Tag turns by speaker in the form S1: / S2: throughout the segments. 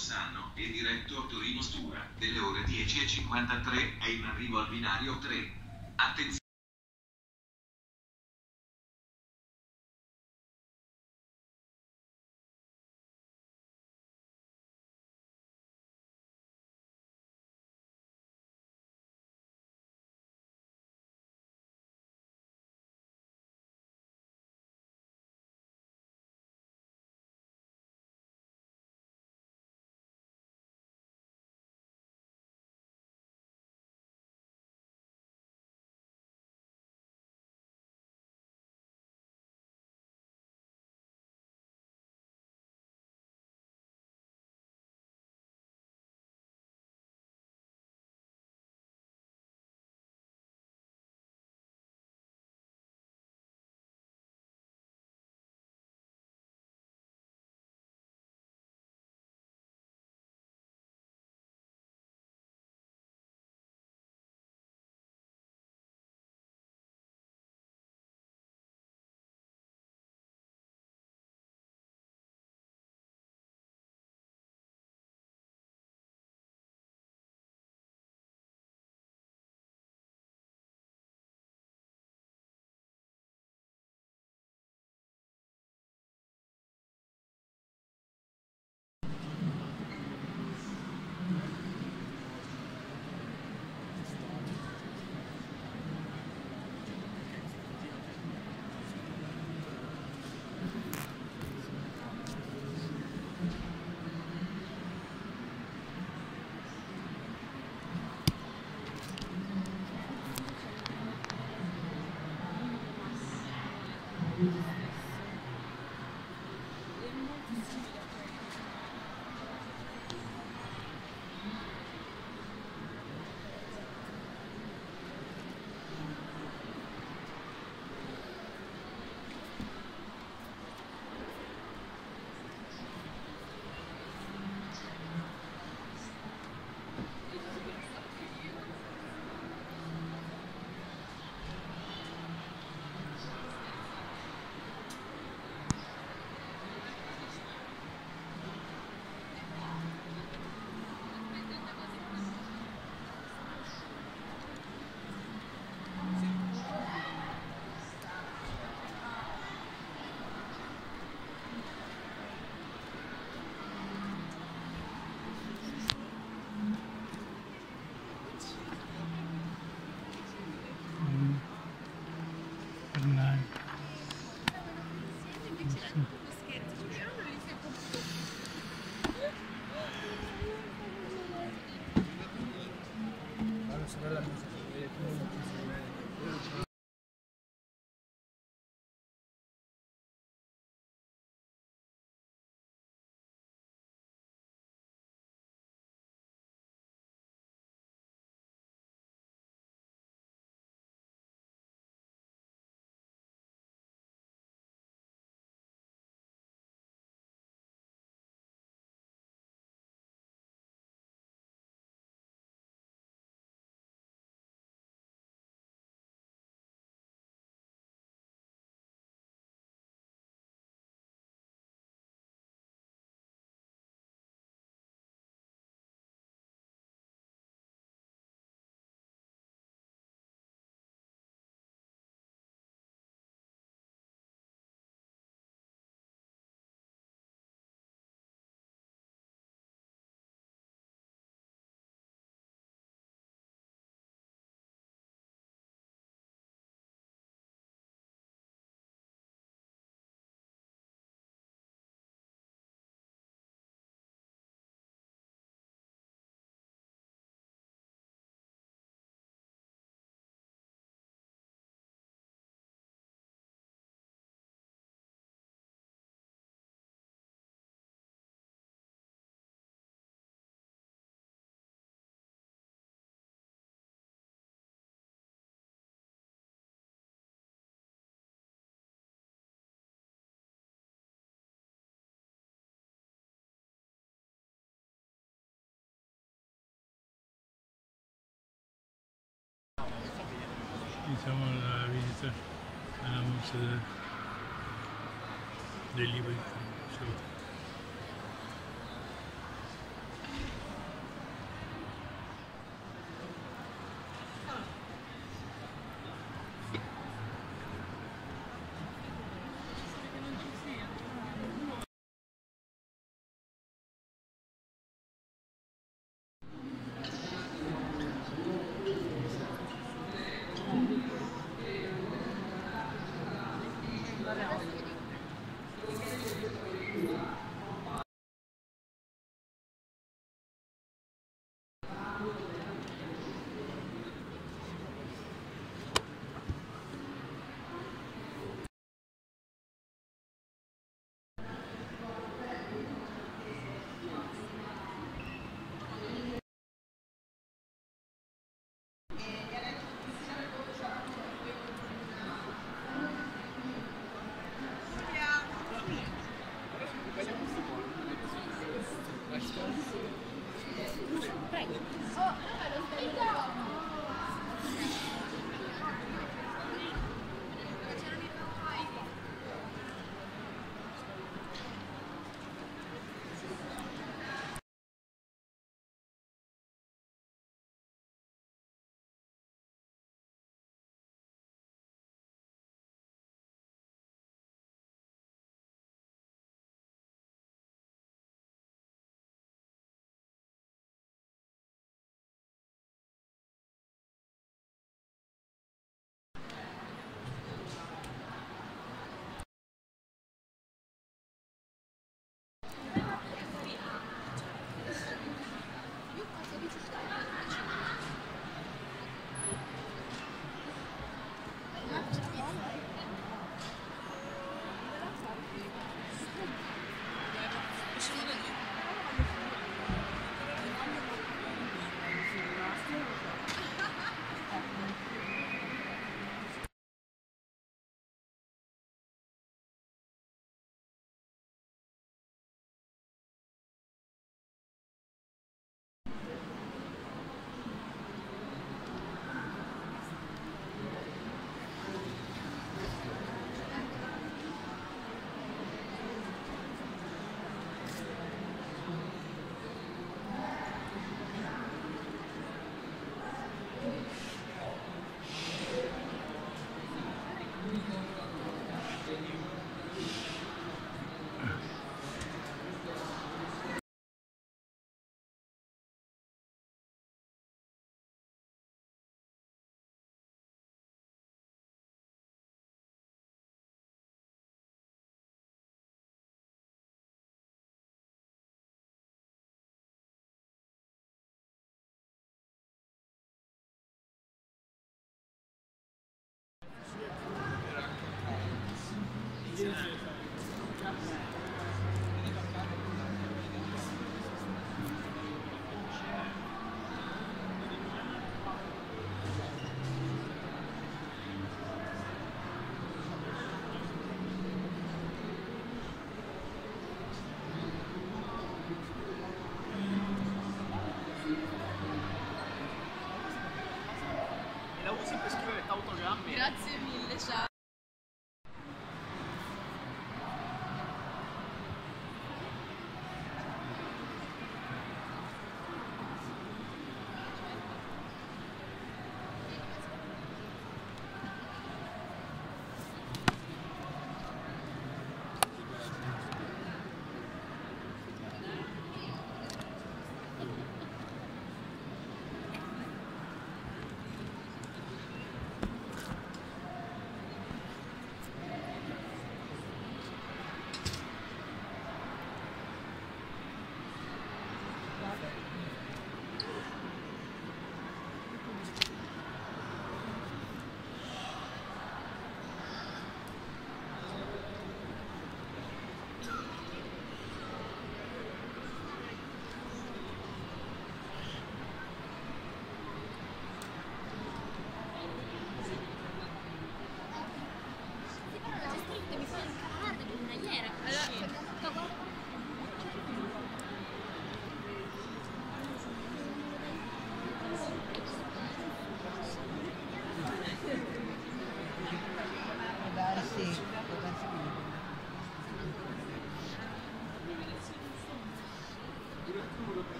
S1: Fossano e diretto a Torino Stura. Delle ore 10.53 è in arrivo al binario 3. Attenzione!
S2: Iniziamo la visita alla mostra del, del libro di
S3: Yeah. sempre scrivere autogrammi.
S4: Grazie mille, ciao.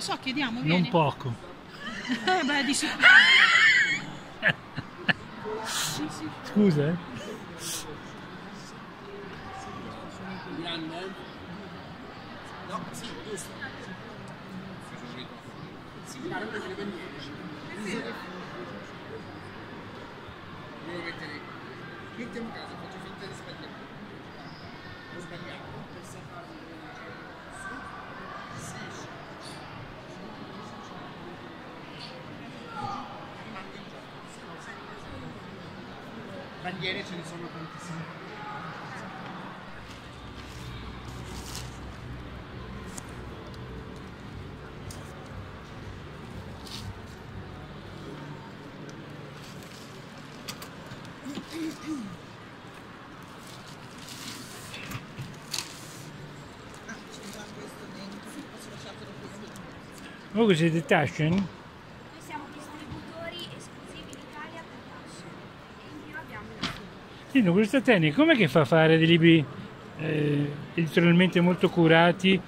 S5: lo so, chiediamo. Vieni.
S2: Non poco.
S5: eh beh, di sicuro.
S2: Scusa, eh. Comunque siete Taschen?
S6: Noi siamo distributori esclusivi in Italia per Tasso e in più abbiamo il studio.
S2: Senti, questa tecnica com'è che fa fare dei libri eh, editorialmente molto curati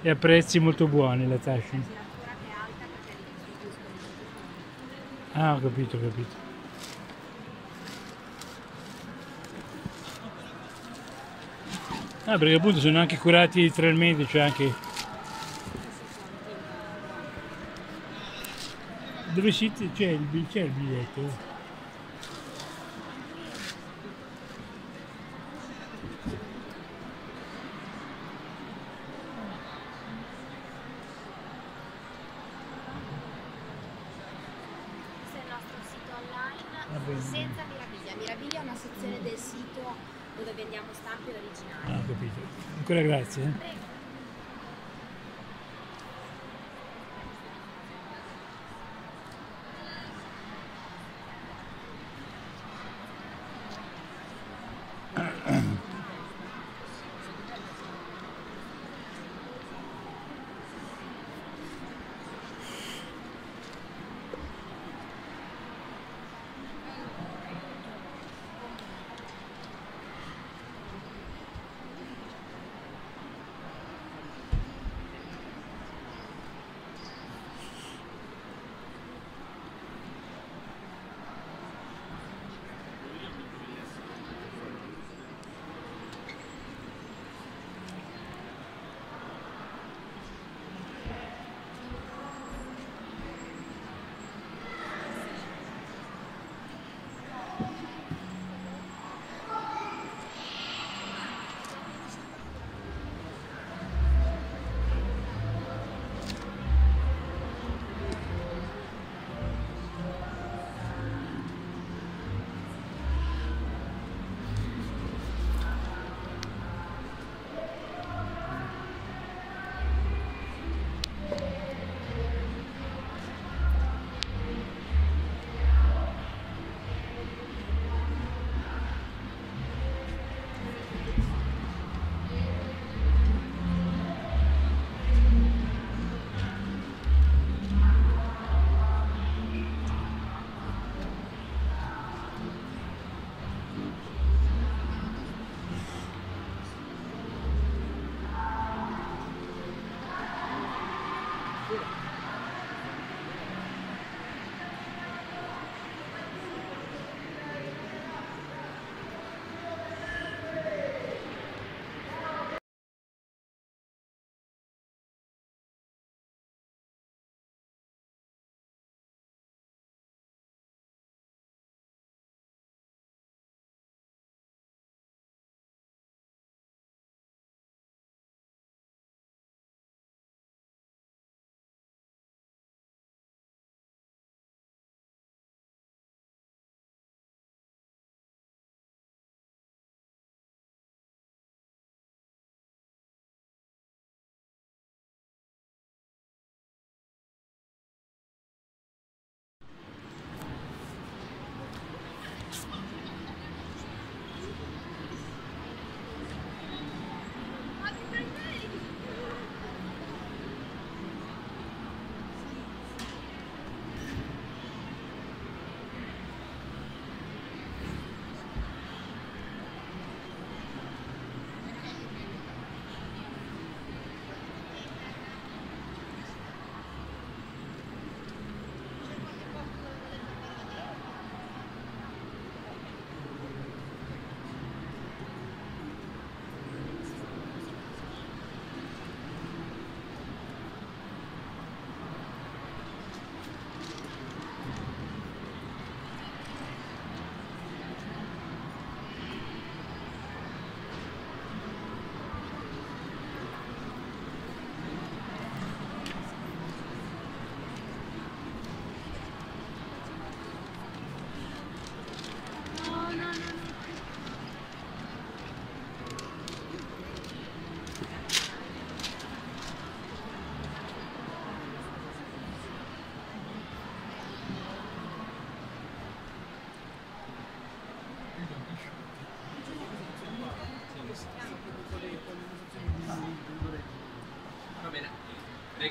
S2: e a prezzi molto buoni la Taschen?
S6: Che.
S2: Ah, ho capito, ho capito. Ah, perché appunto sono anche curati editorialmente, cioè anche... Dove siete? C'è il, c'è il biglietto?
S6: Questo è il nostro sito online
S2: Va bene.
S6: senza Mirabilia. Mirabilia è una sezione del sito dove vendiamo stampe originali.
S2: Ah, capito. Ancora grazie.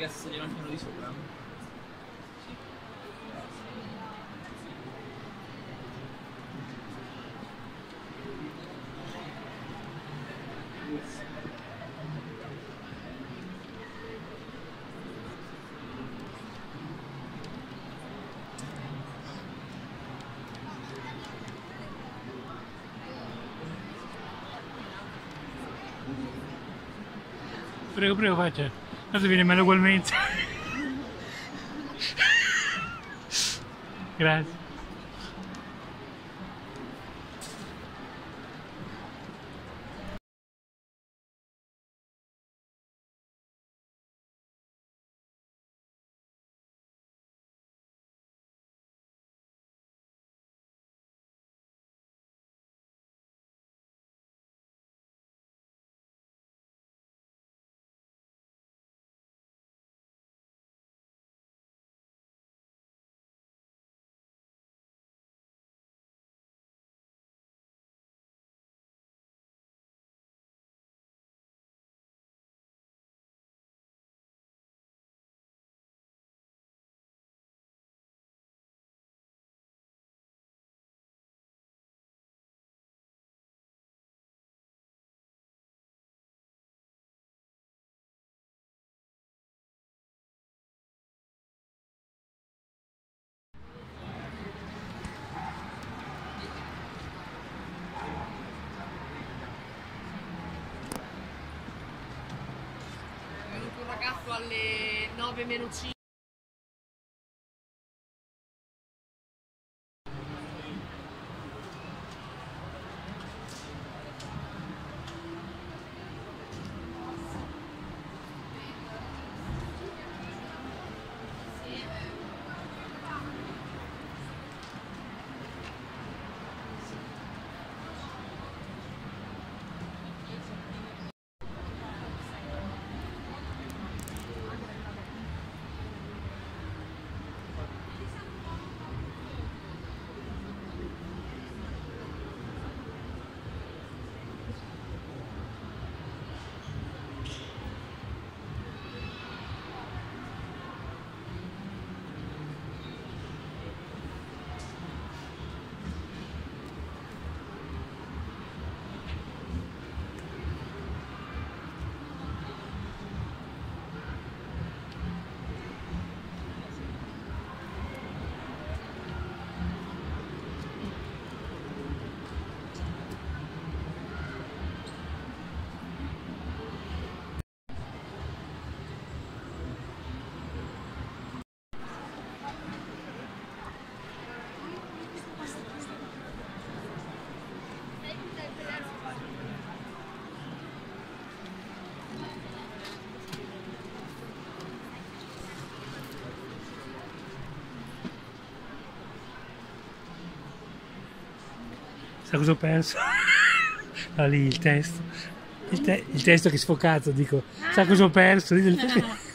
S2: Eh.
S6: Prego.
S4: salire al piano di sopra.
S2: Prego, prego, faccia. Tanto viene male ugualmente. Grazie.
S7: Alle 9 meno 5.
S2: Sa cosa ho perso? Ah, lì il testo. Il, te- il testo che è sfocato, dico. Sa cosa ho perso? Lì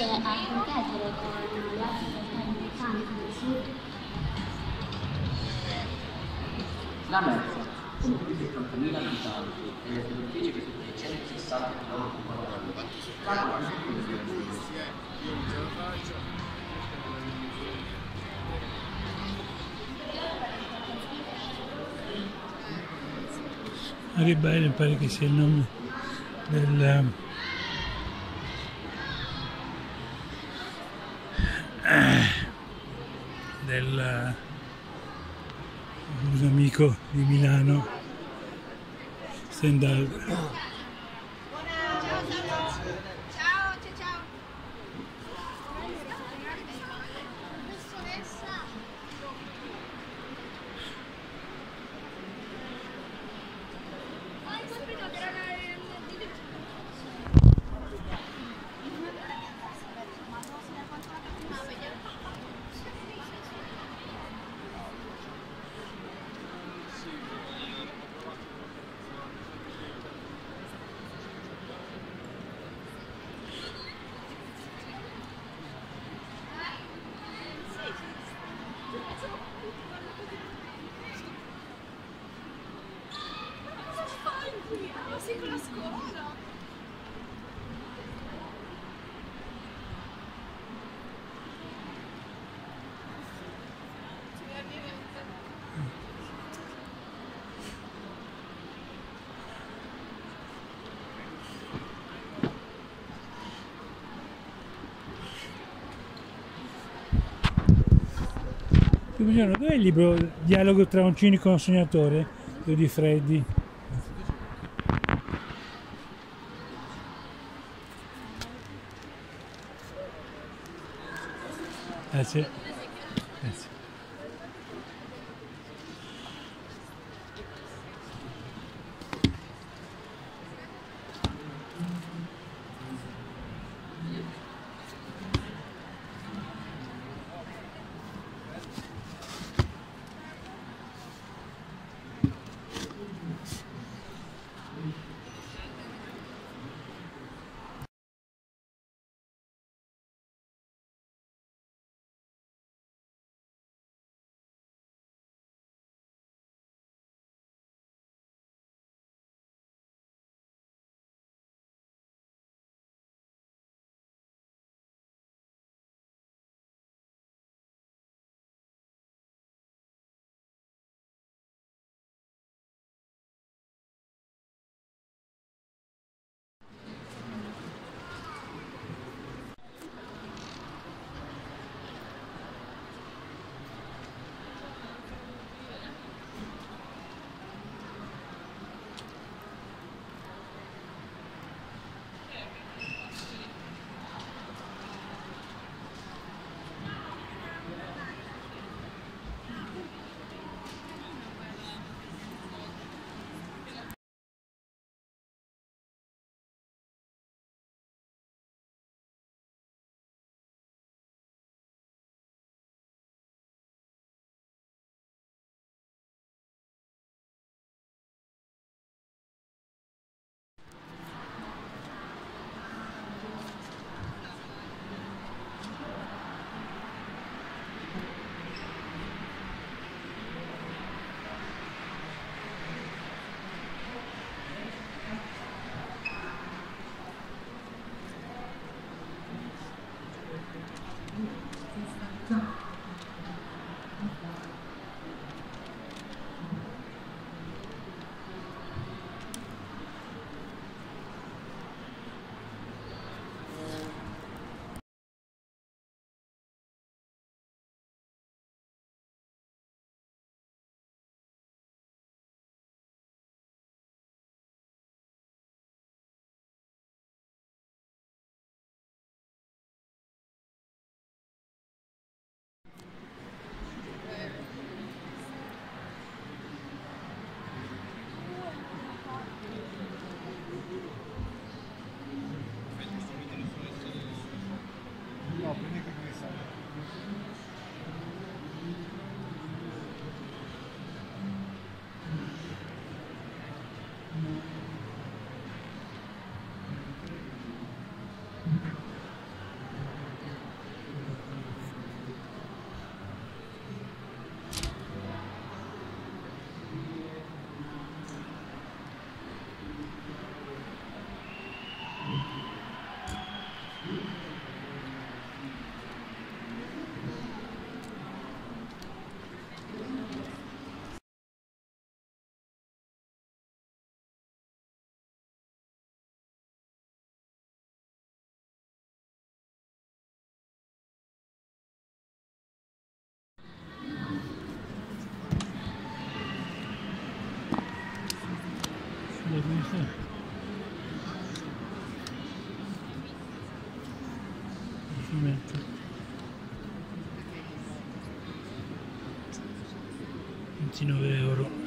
S8: riesce a competere con gli altri
S9: La Merza sono più di 80.000 abitanti e la superficie che sono 360 km
S2: Ribelli pare che sia il nome del un amico di Milano,
S7: stand up.
S2: Buongiorno, dov'è il libro Dialogo tra un cinico e un sognatore? Quello di Freddy. Eh 29 euro.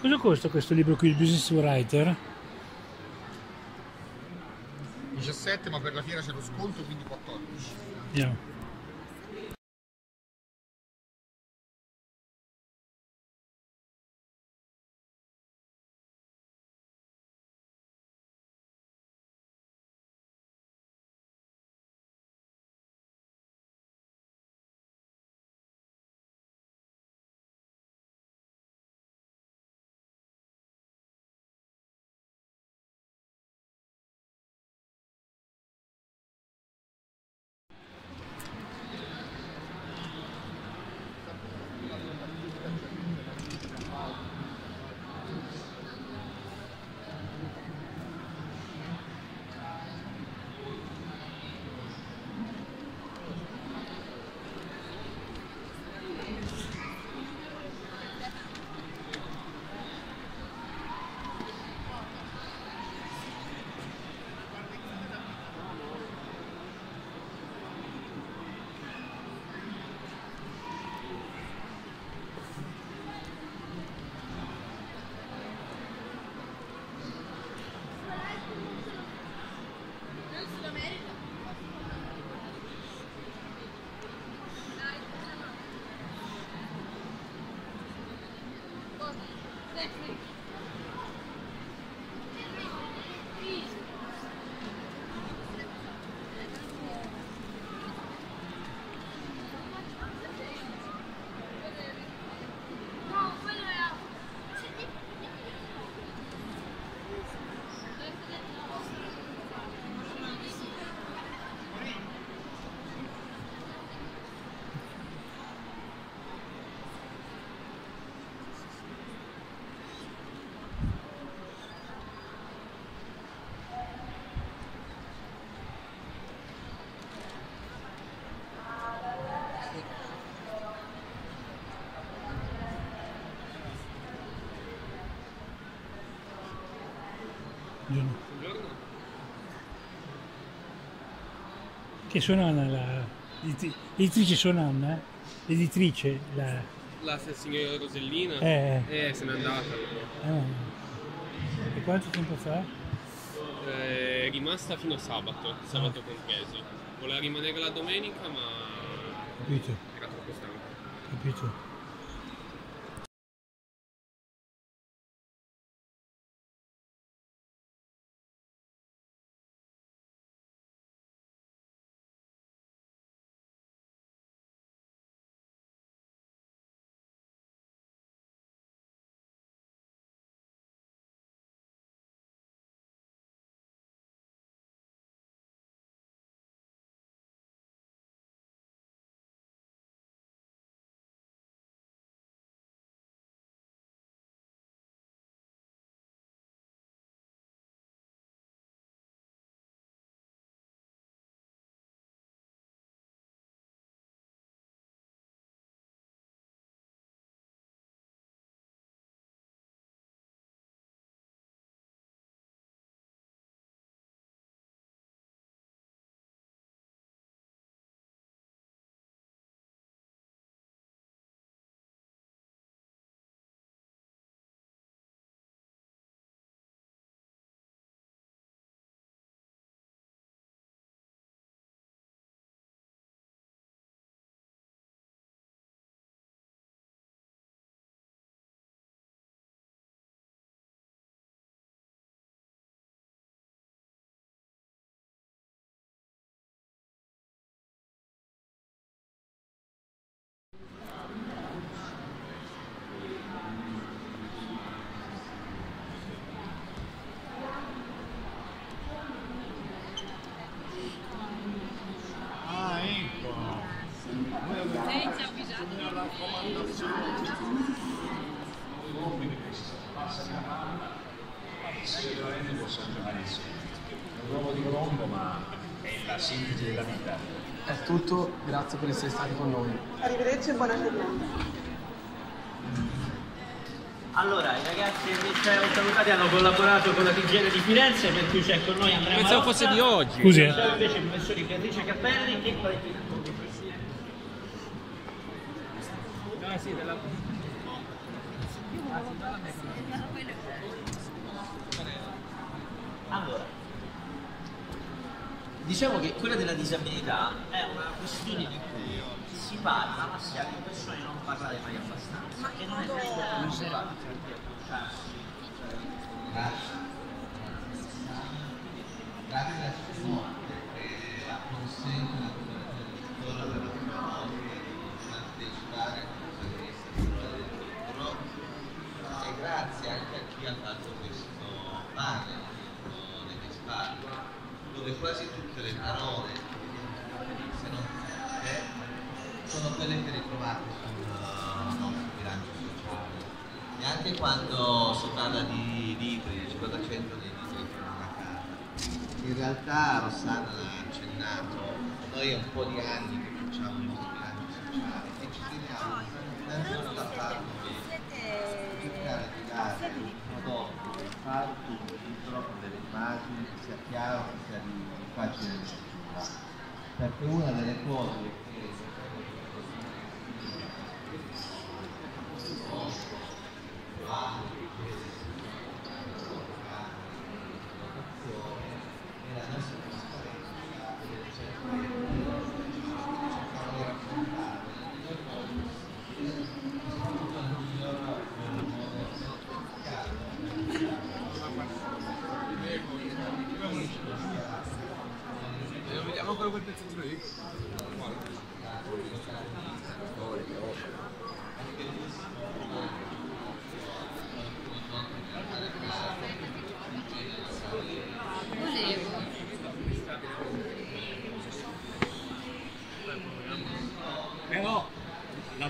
S2: Cosa costa questo libro qui, il Business Writer?
S10: 17 ma per la fiera c'è lo sconto quindi 14
S2: Vediamo. Che sono Anna, la l'edit- l'editrice sono Anna, eh? l'editrice, la...
S11: La signora Rosellina?
S2: Eh.
S11: Eh, se n'è andata.
S2: ah. E quanto tempo fa?
S11: Eh, È rimasta fino a sabato, sabato compreso. Voleva rimanere la domenica, ma
S2: Capito,
S11: era troppo stanca.
S2: capito.
S12: Grazie per essere stati con noi.
S13: Arrivederci e buona giornata.
S9: Allora, i ragazzi del Liceo Salutati hanno collaborato con la TGN di Firenze, per cui c'è con noi Andrea
S11: Pensavo
S9: Marotta.
S11: fosse di oggi.
S2: Scusi.
S9: C'è invece il professore Beatrice Cappelli e Valentina Conti.
S12: Ah sì, della...
S9: Allora, diciamo che quella della disabilità è una questione di cui si parla, ma si ha l'impressione di non parlare mai abbastanza. e non è questo non si approcciarsi.
S14: Grazie. Grazie a Simone che consente una collaborazione della nostra partecipare a questa amministrazione del futuro e grazie anche a chi ha fatto questo panel delle spalle dove quasi tutte le parole se non tutte sono quelle che ritrovate sul nostro bilancio sociale e anche quando si parla di libri, il 50% dei libri che non a casa. In realtà Rossana l'ha accennato, noi è un po' di anni che facciamo il nostro bilancio sociale e ci teniamo innanzitutto a farlo cercare di dare un prodotto parco, un libro con delle immagini che sia chiaro, che sia di facile lettura. Perché una delle cose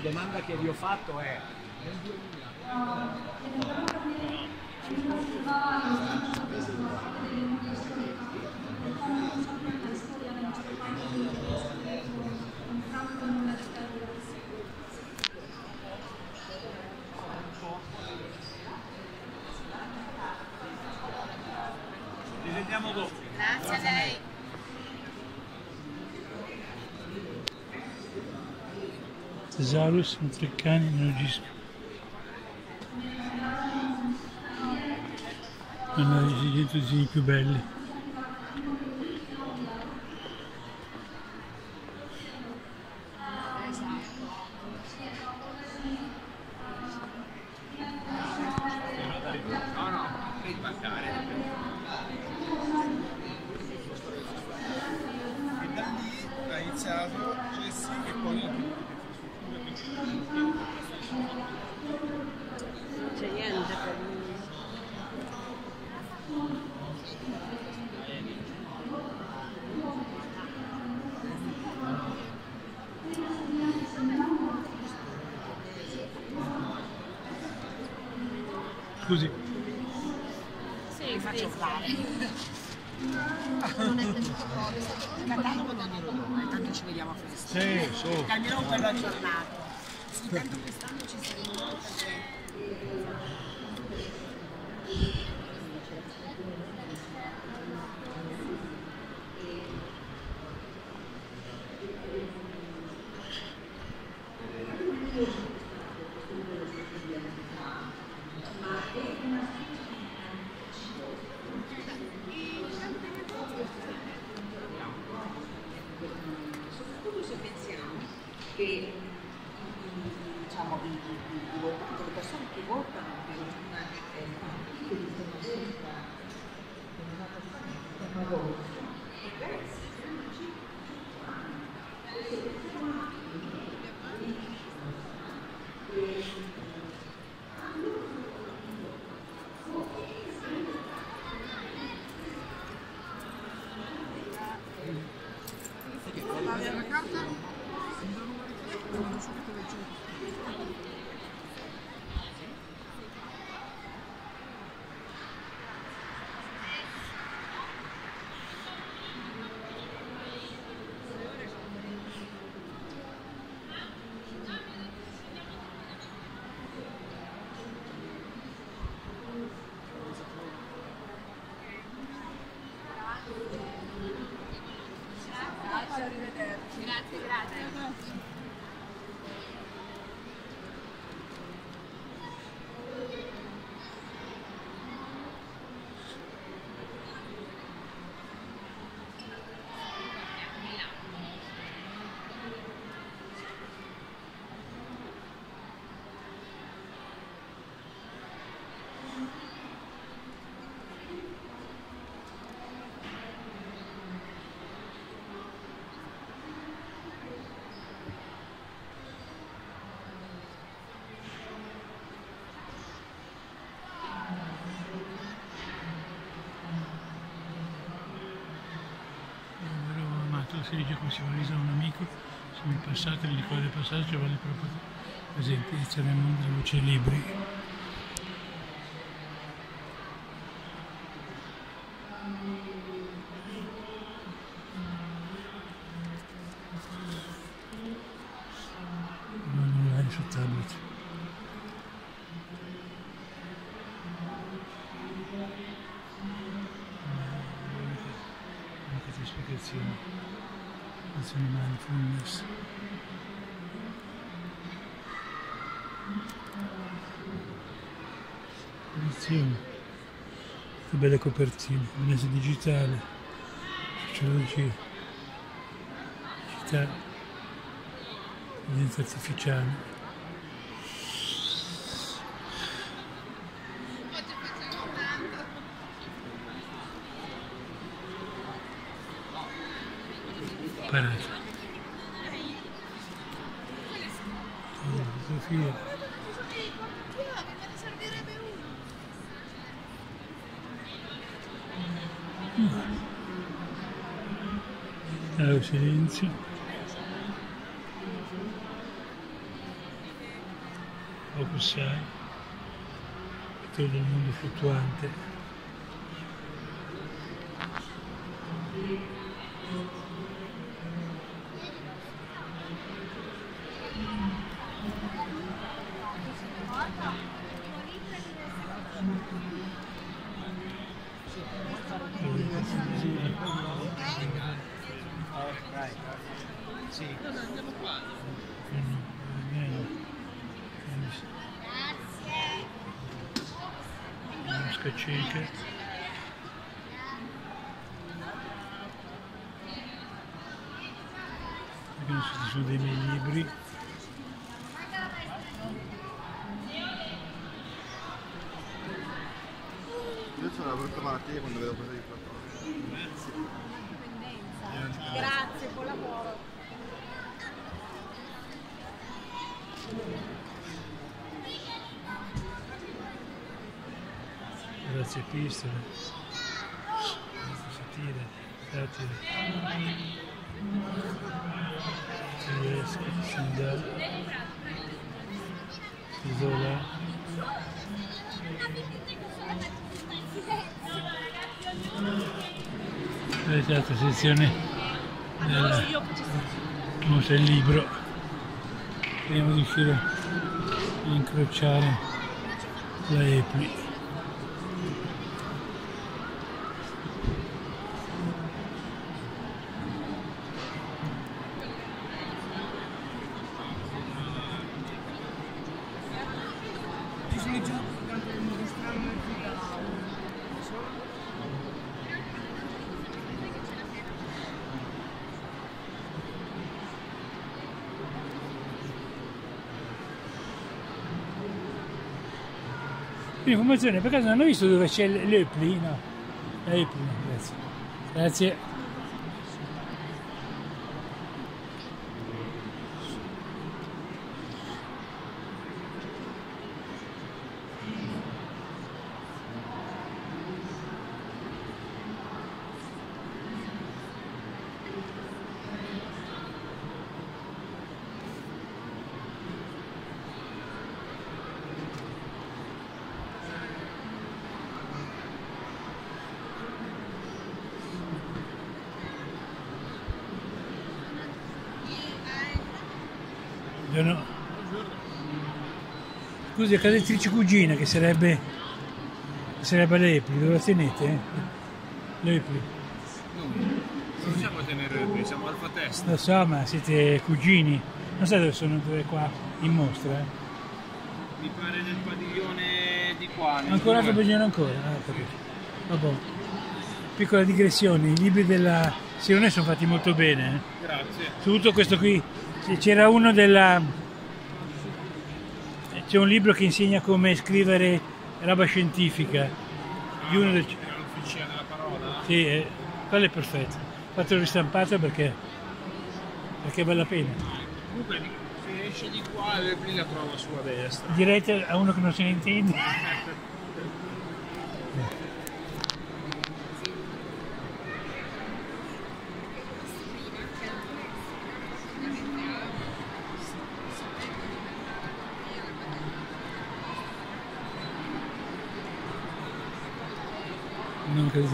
S14: che
S4: domanda che vi ho fatto è
S2: Sono tre cani, non agiscono. Hanno le esigenze più belle.
S14: No, no, devi mancare.
S3: E da lì ha iniziato Jesse e poi la
S15: C'è niente per lui.
S2: Scusi,
S5: Sì, mi faccio fare. Non è cantando potendo domani, tanto ci vediamo a festa.
S4: Sì, su.
S5: Cambierò per la giornata. Sì, tanto quest'anno ci saremo perché
S15: Soprattutto se pensiamo che diciamo, i, i, i, i votanti, le persone che votano per una eh, partito di estrema destra non hanno diversi.
S3: la carta non subito leggere.
S5: Grazie, arrivederci. Grazie, grazie.
S2: ero amato, si dice come si valorizza un amico, sono il passato, il ricordo del passato, ci vuole proprio presente, inizia nel mondo della luce libri. Copertine. Venese digitale. Sociologia. Città. Intelligenza artificiale. Parato. Filosofia. Allora, silenzio. Focus Eye, tutto il mondo fluttuante.
S11: Sì.
S16: Andiamo qua.
S2: Se ci sono dei miei libri.
S17: Io ho una brutta malattia quando vedo cose
S18: Grazie
S2: epistole. Satire, satire. Tedeschi, Sindel. Isola. Vedete l'altra sezione del mostra il libro. Speriamo di riuscire a incrociare la Epli.
S19: Ci sono i giochi tanto che mi distranno qui da
S2: Informazione, per caso non ho visto dove c'è l'Epli? No. Grazie. Grazie. Buongiorno. Scusi, a casa di Trici Cugina, che sarebbe, sarebbe l'Epli, dove la tenete? L'Epli.
S11: Non siamo a tenere qui, siamo alfa test.
S2: Lo so, ma siete cugini. Non so dove sono dove qua in mostra. eh?
S11: Mi pare nel padiglione di qua.
S2: Ancora
S11: due.
S2: che bisogna ancora? Ah. Vabbè. Piccola digressione, i libri della Sirone sono fatti molto bene. eh.
S11: Grazie.
S2: Soprattutto questo qui, c'era uno della... C'è un libro che insegna come scrivere roba scientifica. Di uno del...
S11: L'officina della parola.
S2: Sì, eh, quello è perfetto. Fatelo ristampato perché, perché vale la pena.
S11: Comunque se esce di qua lì la trova sulla destra.
S2: Direte a uno che non se ne intende.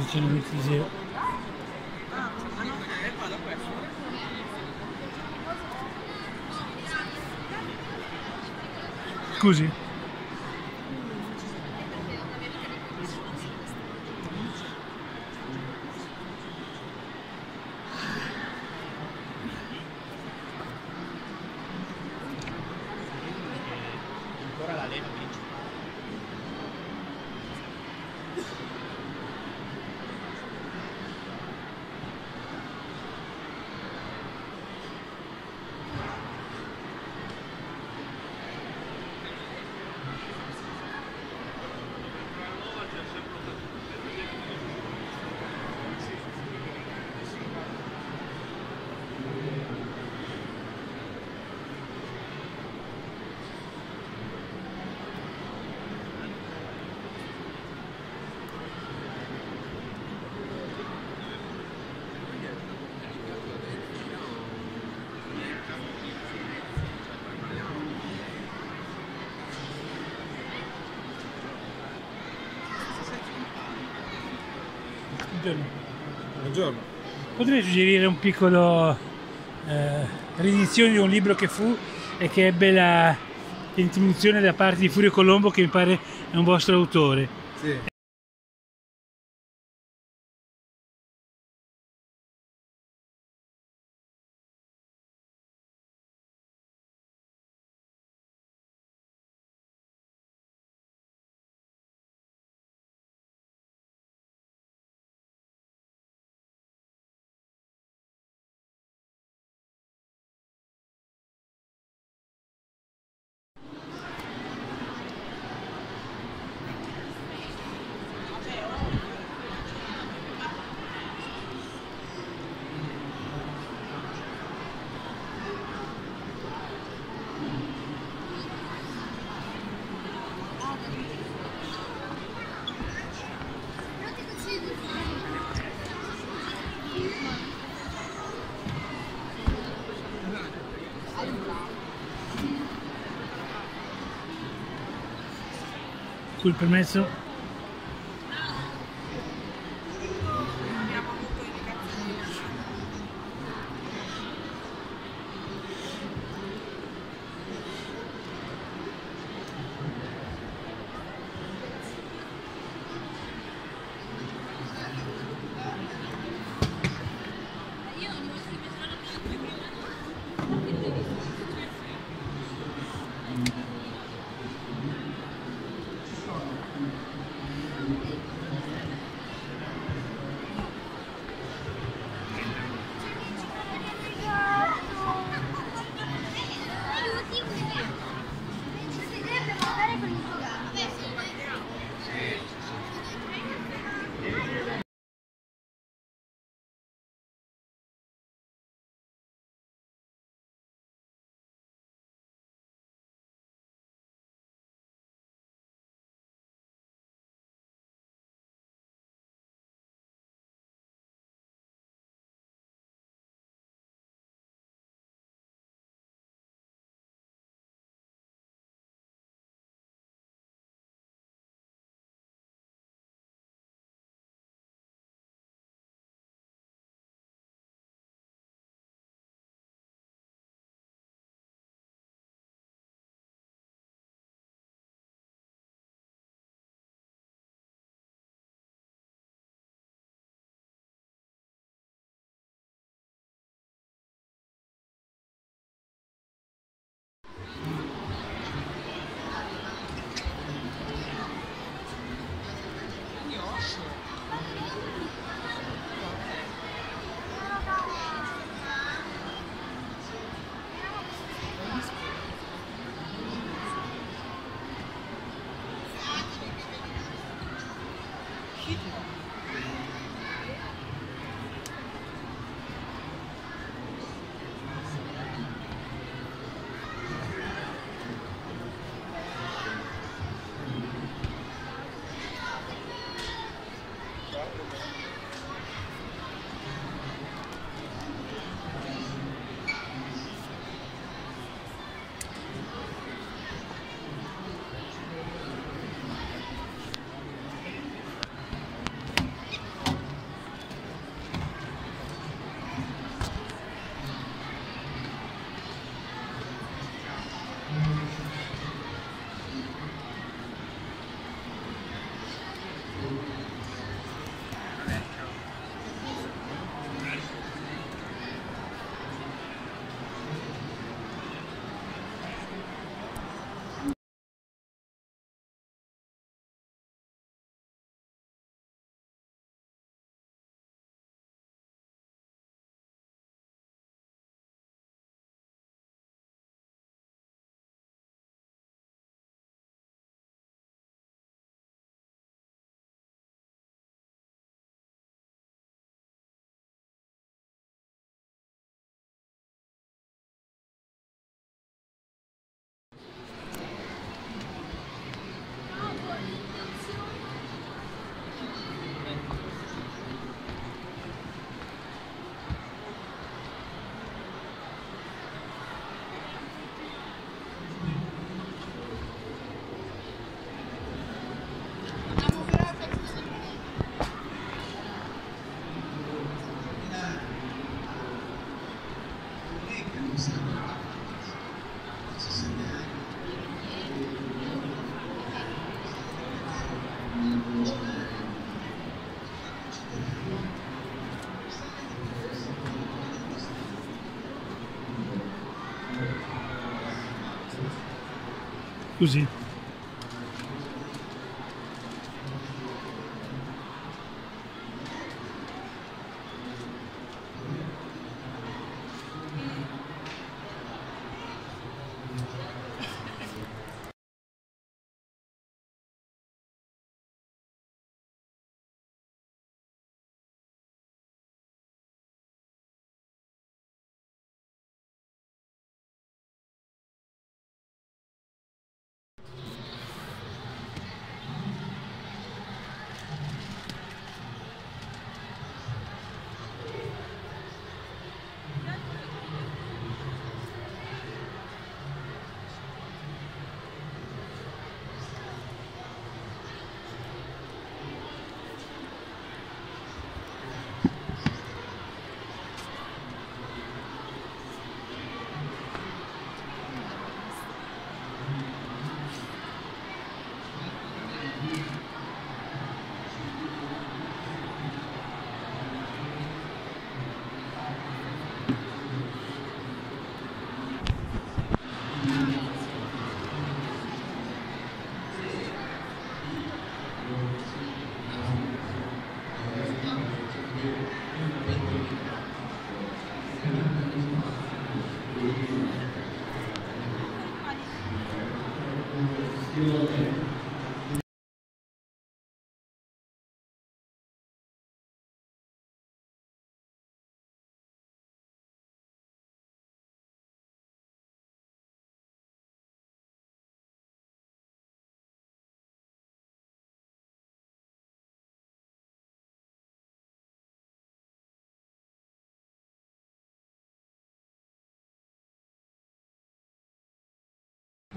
S2: Non credo che ce ne metti zero. Scusi? Potrei suggerire un piccolo eh, riedizione di un libro che fu e che ebbe la introduzione da parte di Furio Colombo che mi pare è un vostro autore.
S20: Sì.
S2: Sul permesso? Così.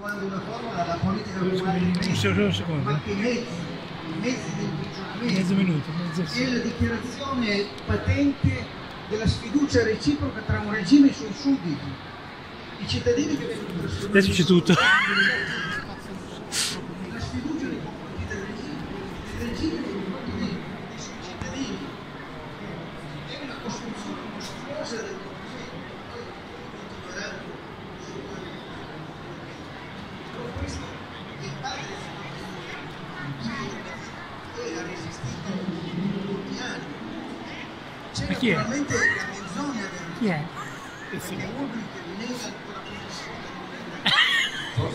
S21: Quando una formula la politica comunale di
S2: secondo.
S21: ma che mezzi, mezzi
S2: Mezzo minuto, mezzo
S21: è la dichiarazione patente della sfiducia reciproca tra un regime e i suoi sudditi. I cittadini che vengono trasformati
S2: Adesso c'è tutto.
S21: la sfiducia nei confronti del regime, del regime nei confronti dei, dei suoi cittadini. È una costruzione mostruosa del conflitto. Poi continuerà su Con questo il padre e ha resistito tutti gli anni. C'è
S2: Ma chi è?
S21: naturalmente la menzogna del
S2: Chi è?
S21: perché uno che nega ancora più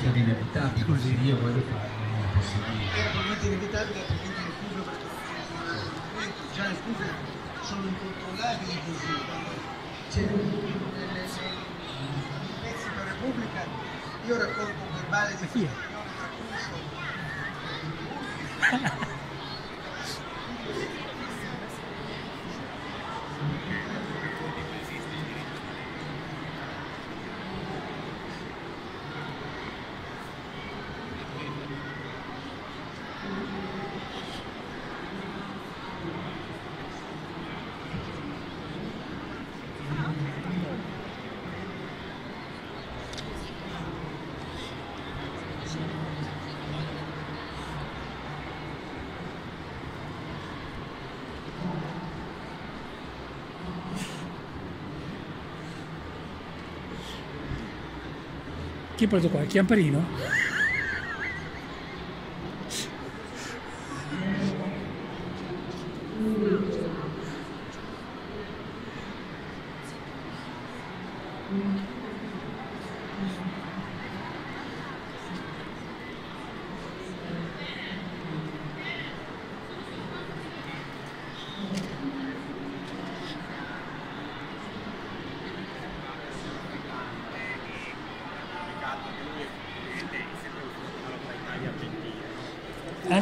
S22: Forse è inevitabile, così io voglio fare, non posso dire.
S21: Era probabilmente inevitabile altrimenti il fuso perché già le fuse sono incontrollabili così. C'è nei pezzi per Repubblica io racconto un verbale di
S2: chi è? Chi è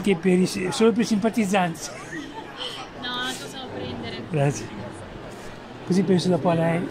S2: Anche per i, solo per i simpatizzanti.
S7: No, non possiamo prendere.
S2: Grazie. Così penso dopo a lei.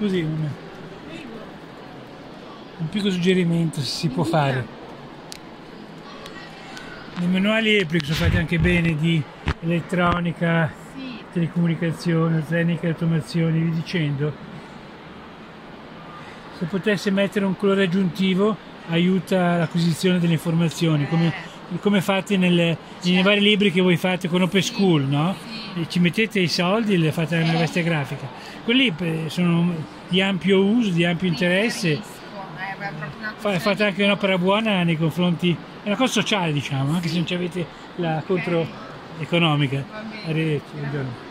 S2: Così un, un piccolo suggerimento se si può fare. Nei manuali EPRIC sono fatti anche bene di elettronica, telecomunicazione, tecnica, automazione, via dicendo. Se potesse mettere un colore aggiuntivo aiuta l'acquisizione delle informazioni, come, come fate nelle- nei vari libri che voi fate con Open School, no? E ci mettete i soldi e le fate una veste grafica. Quelli eh, sono di ampio uso, di ampio interesse. Fa- Fate anche un'opera buona nei confronti, è una cosa sociale diciamo, anche se non ci avete la contro economica. Arrivederci, buongiorno.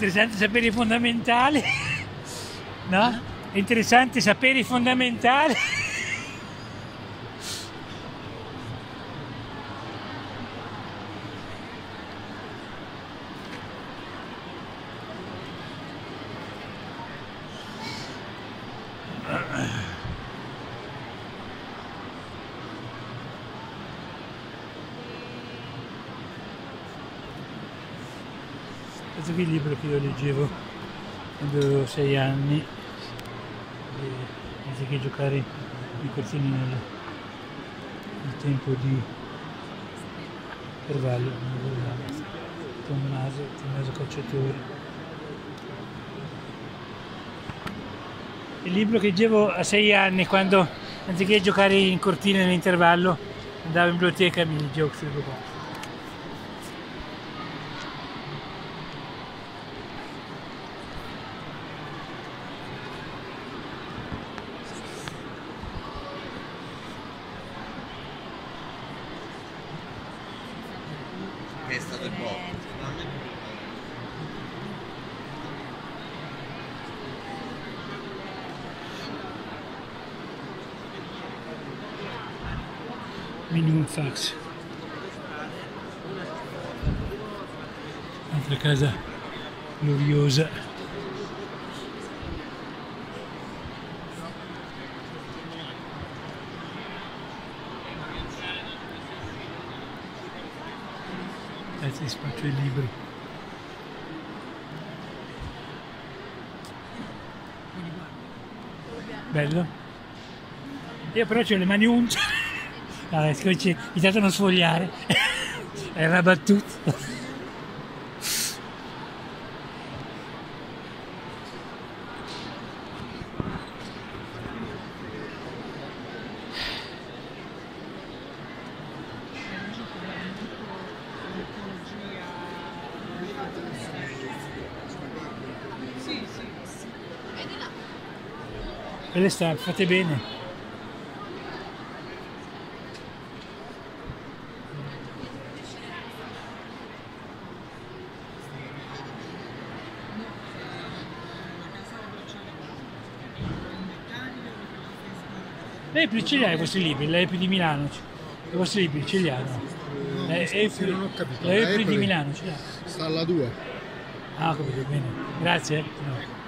S2: Interessante sapere i fondamentali. No? È interessante sapere i fondamentali. Questo qui libro che io leggevo quando avevo sei anni, anziché giocare i cortini nel, nel tempo di Carvalho, Tommaso, Tommaso Cacciatore. Il libro che leggevo a sei anni quando anziché giocare in cortine nell'intervallo andavo in biblioteca e mi leggevo questo libro qua.
S14: Che è stato il botto.
S2: Minimum fax. Altra casa gloriosa. Altri spazio ai libri. Bello? Io però ho le mani unce. Vabbè, scusi, intanto non sfogliare. Una battuta. Quelle sta, fate bene. Lei più ce li ha i vostri libri, lei più di Milano. I vostri libri ce li ha, no? Lei- lei
S20: scusi,
S2: più-
S20: non ho capito.
S2: Più di Milano ce l'ha.
S20: Sta alla 2.
S2: Ah, ho capito, bene. Grazie. eh. No.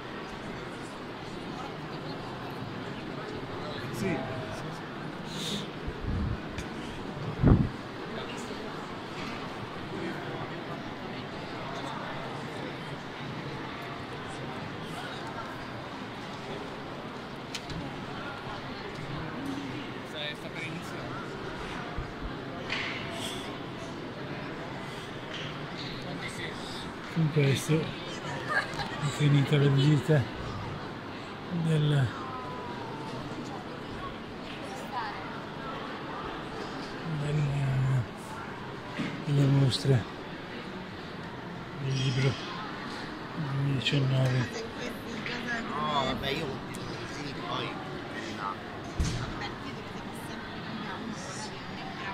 S2: Questo È finita la visita del della- delle mostre del libro 2019.
S4: No, vabbè, io continuo così, poi...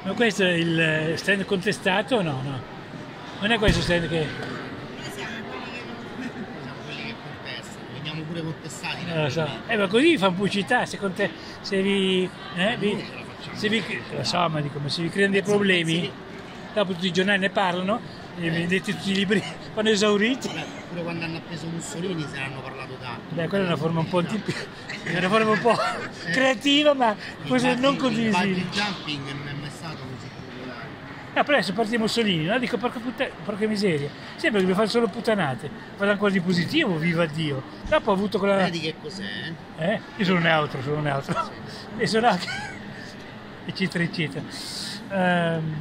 S2: Ma questo è il stand contestato o no? No. Non è questo stand che...
S4: Siamo quelli che contestano, veniamo pure contestati.
S2: Non lo so. Eh, ma così fa pubblicità, se, con te, se vi... Eh, vi se vi lo so, ma dico, ma se vi creano dei problemi, dopo tutti i giornali ne parlano, e vedete tutti i libri quando esauriti.
S4: Pure quando hanno appeso Mussolini se ne hanno parlato tanto.
S2: Beh, quella è una forma un po' tipica, è una forma un po' creativa, ma forse non
S4: Il
S2: condivisibile.
S4: bungee jumping non è mai stato così popolare.
S2: Ah, però adesso parte Mussolini, no? Dico, porca, puttana, porca miseria, sembra che dobbiamo fare solo puttanate, fare ancora di positivo, viva Dio. Dopo ho avuto quella...
S4: Vedi che cos'è?
S2: Eh? Io sono neutro, sono neutro. E sono anche... eccetera, eccetera. Ehm,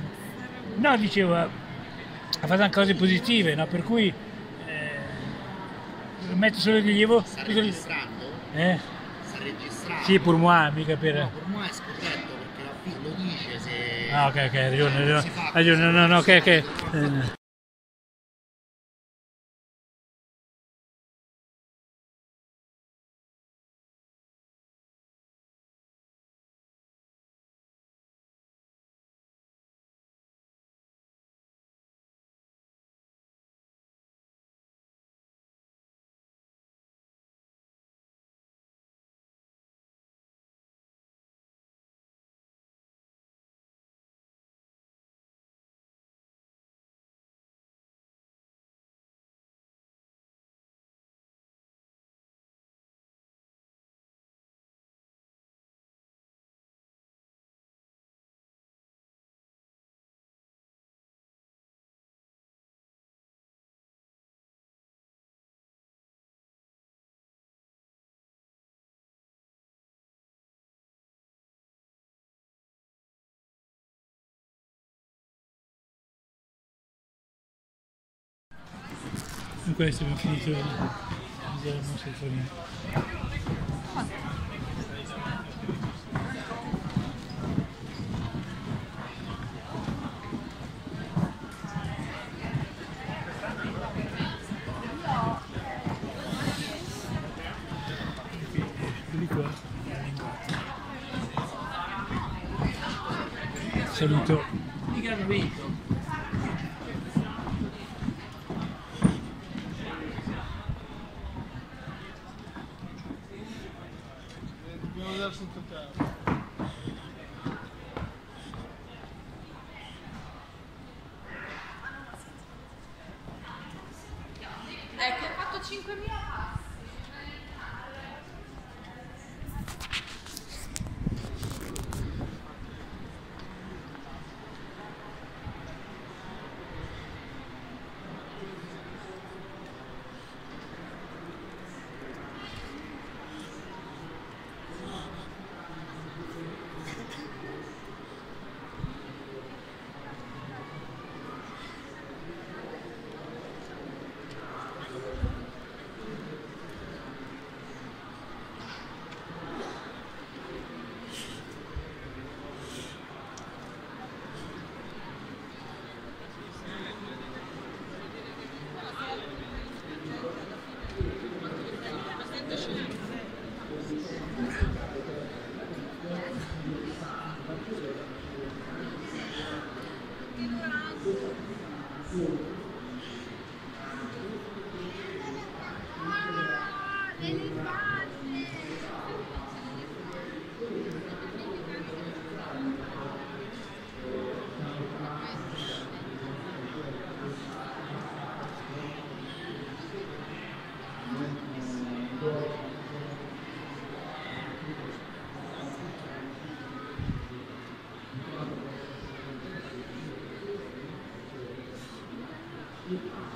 S2: no, dicevo, ha fatto anche cose positive, no? Per cui... Eh, metto solo in rilievo...
S4: Sta registrando?
S2: Eh?
S4: Sta registrando?
S2: Sì, per moi, mica per...
S4: No, per me è scoperto perché la fi- lo dice se...
S2: Ah, ok, ok, hai ragione, hai ragione.
S4: Si fa
S2: Hai ragione, no, no, no, ok, Con questo abbiamo finito il museo del mostro di
S15: this year. you.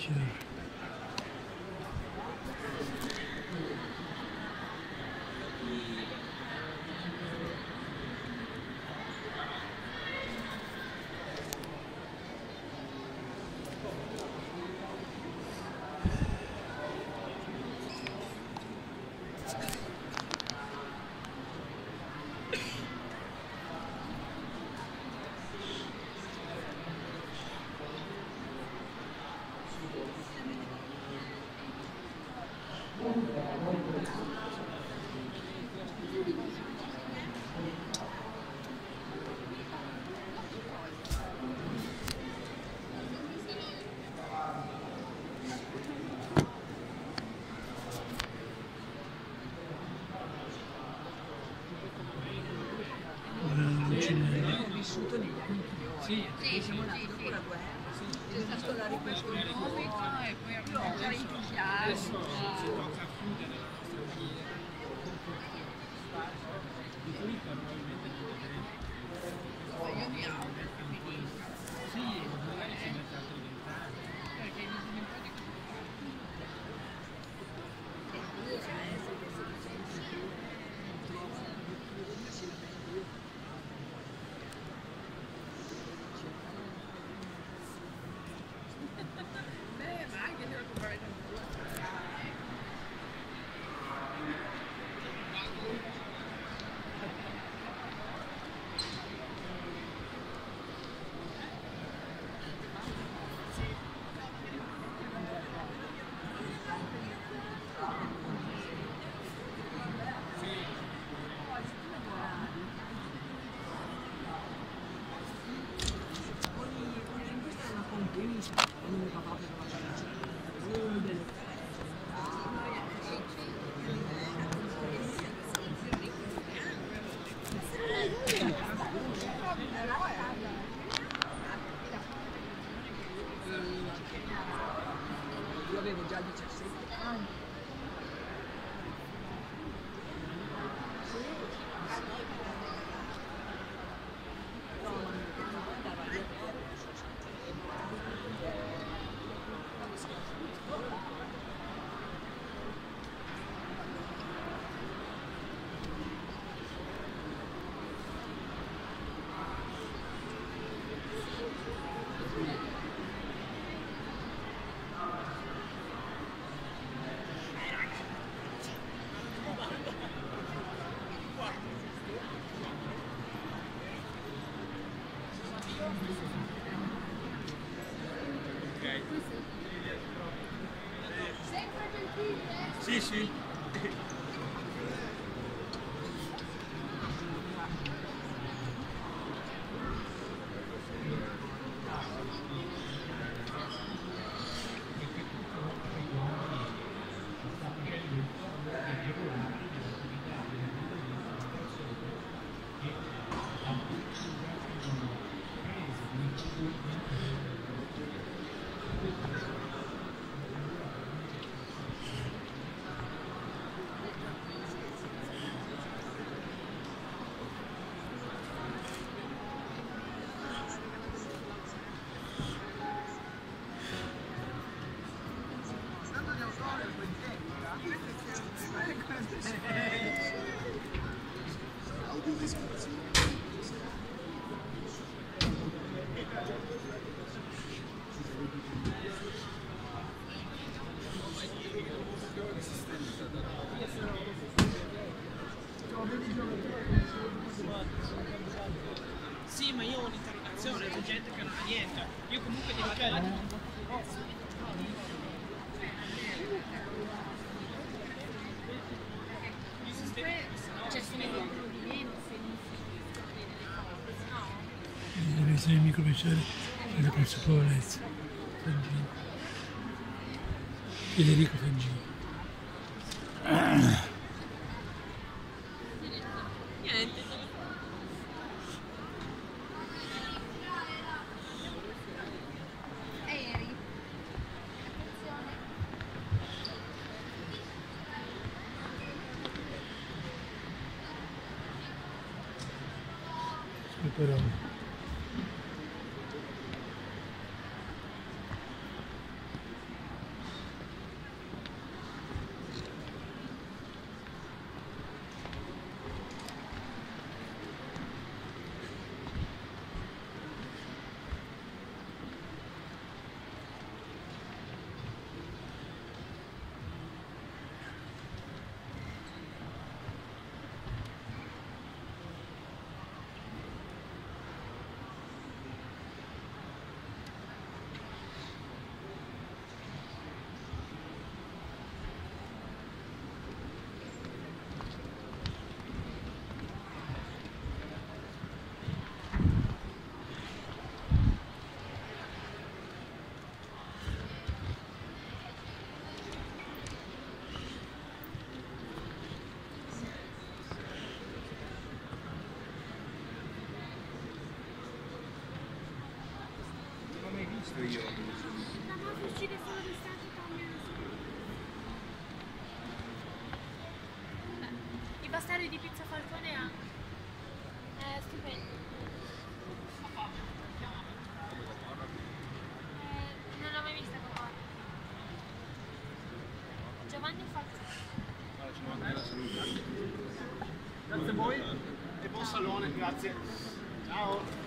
S15: Sure. Sì, sì, sì, sì, dopo la guerra. C'è stato la ripressione economica e poi ha iniziato. Si tocca chiudere la
S12: nostra
S7: vita. Sono di
S2: microprocessore per la consapevolezza. Fangini. Federico Fangini.
S7: Niente. Eri. Attenzione.
S2: Sue parole.
S20: Non l'ho mai visto io.
S7: La moto uccide solo di stato italiano. I bastardi di Pizza Falcone anche. È stupendo. Eh, non l'ho mai vista qua. Giovanni Falcone.
S12: Grazie a voi e buon salone, grazie. Ciao.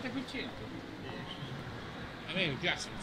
S11: 50%. A me non piacciono,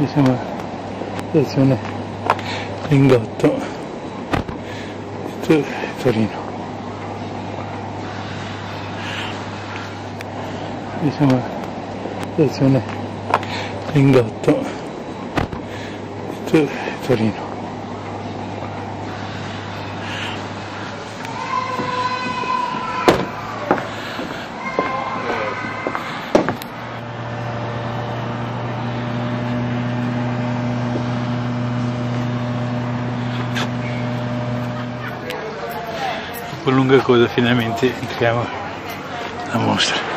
S2: Qui siamo stazione Lingotto di Torino. Qui siamo stazione Lingotto di Torino. Coda finalmente entriamo alla mostra.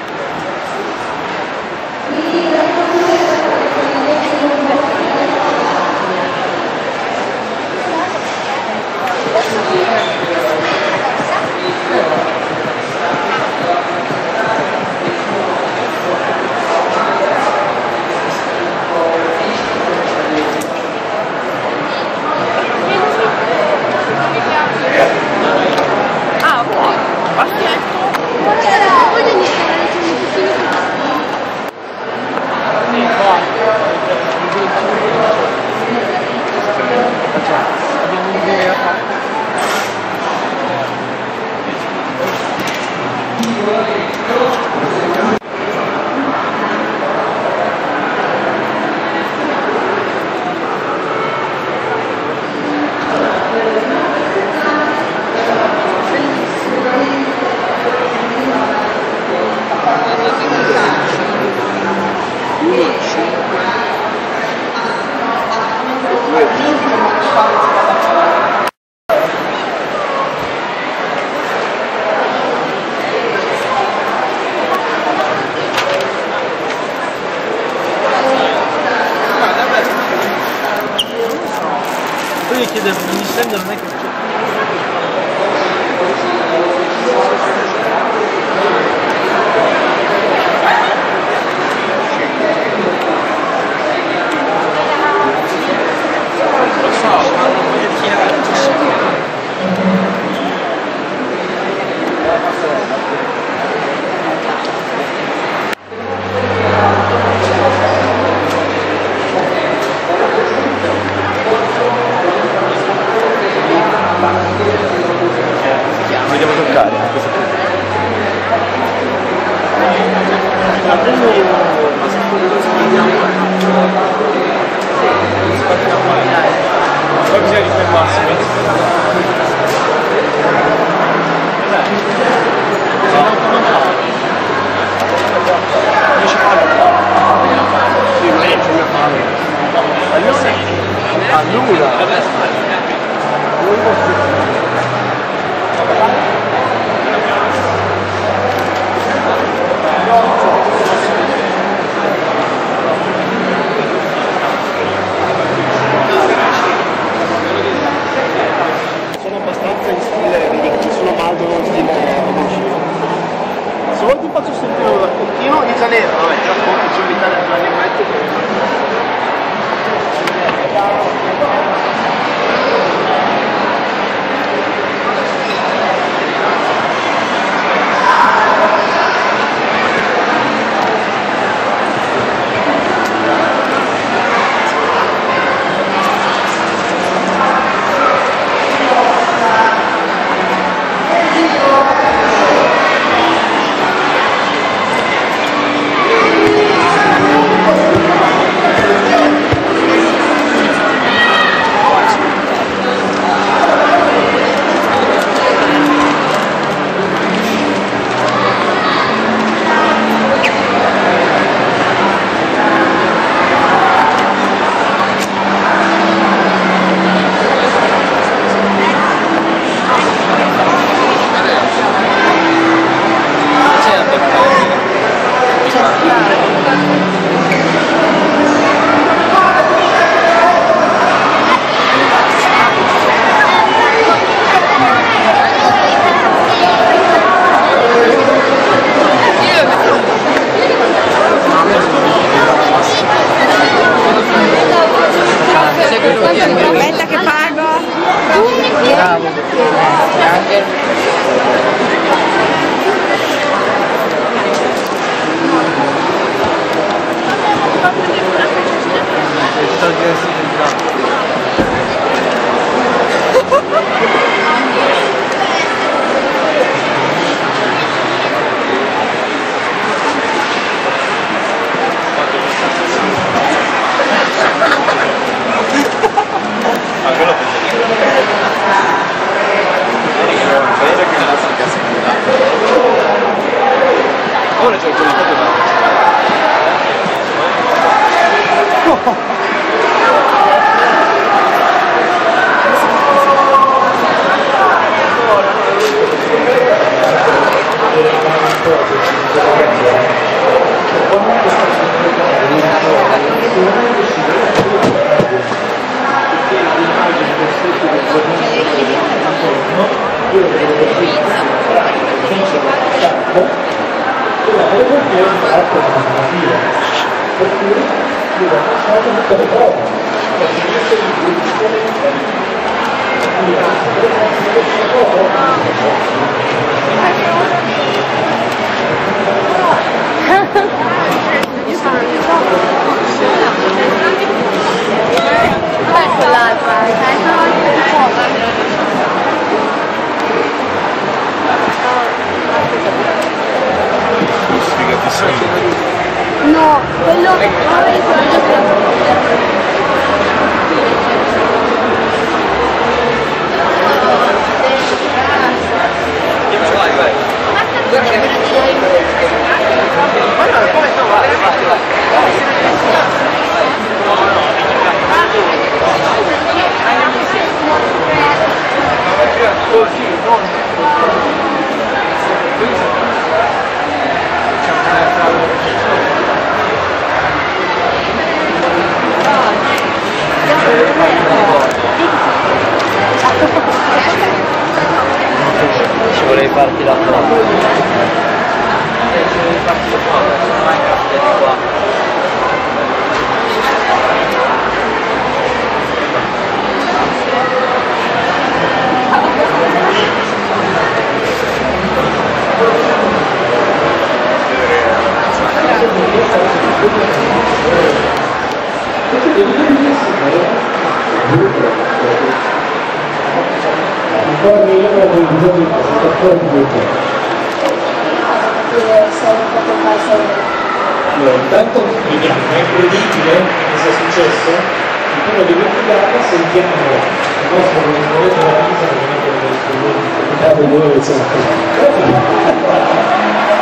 S23: Comune dove iniziamo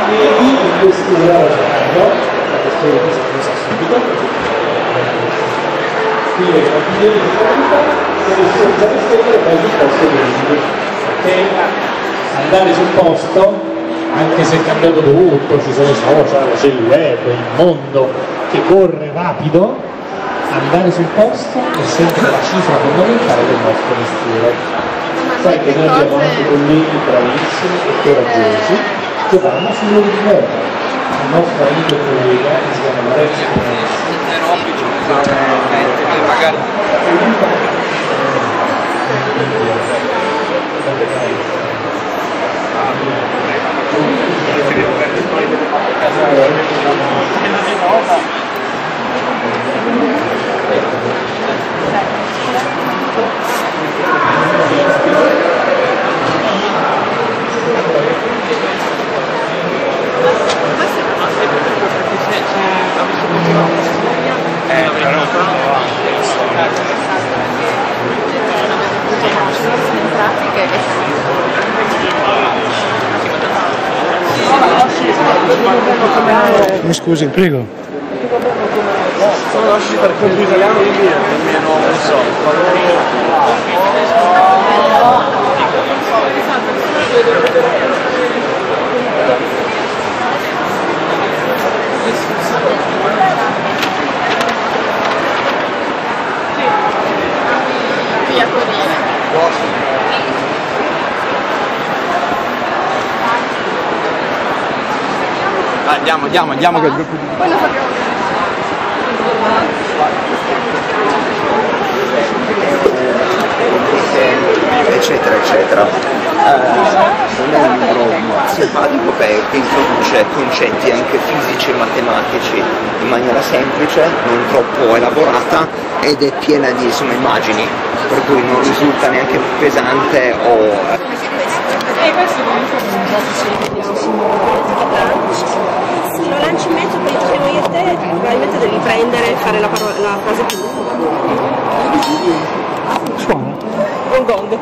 S23: E lì in questo anno, la questione di questa cosa subito, che la figlia di questa deve già estendere poi il posto che andare sul posto anche se è cambiato tutto, ci sono social, c'è il web, il mondo che corre rapido, andare sul posto è sempre la cifra fondamentale del nostro mestiere. Sai che noi abbiamo anche colleghi bravissimi e coraggiosi che vanno sul loro livello. Il nostro amico collega che si chiama Lorenzo
S24: magari
S25: Eh, però
S2: Mi scusi, prego.
S25: Sono lasci per conto italiano quindi almeno non so.
S7: Via Corriere.
S24: Andiamo, andiamo, andiamo che il gruppo di...
S7: Poi lo sappiamo
S26: eccetera eccetera. Eh, è un libro simpatico che introduce concetti anche fisici e matematici in maniera semplice, non troppo elaborata ed è piena di insomma, immagini, per cui non risulta neanche pesante o
S7: lo lanci in mezzo poi siamo io e te, probabilmente devi prendere e fare la, parola, la frase più
S2: Suona.
S7: Un gong.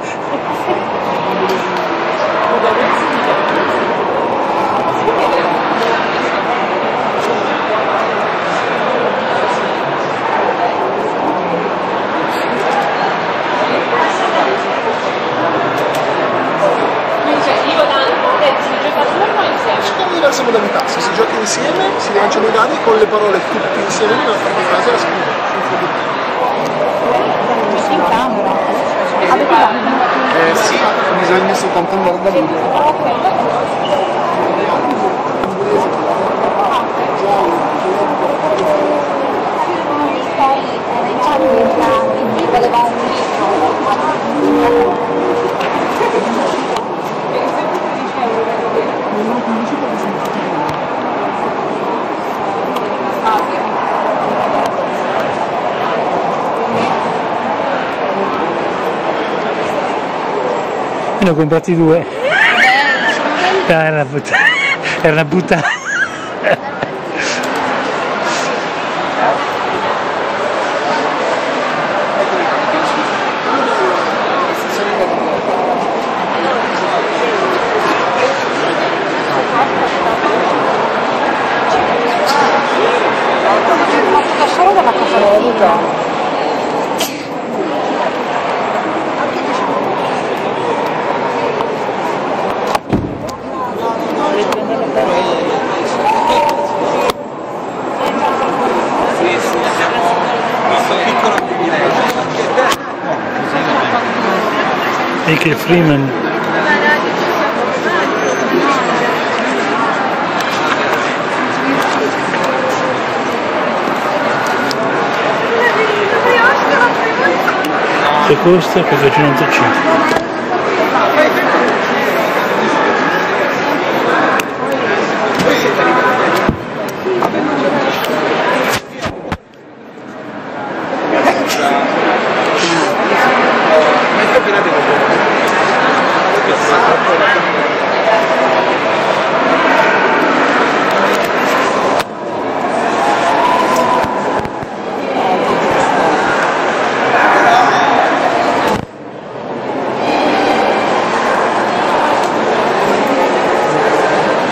S3: Ci sono diverse modalità, se si gioca insieme si lanciano i dadi con le parole tutti insieme in una parte frase e la scrive.
S13: In camera. Avete
S3: Eh sì, bisogna soltanto andare da lì.
S2: Ne ho comprati due. Ah, Era una puttana. Era una puttana. Anche Freeman. Che costa? Cosa c'è 95?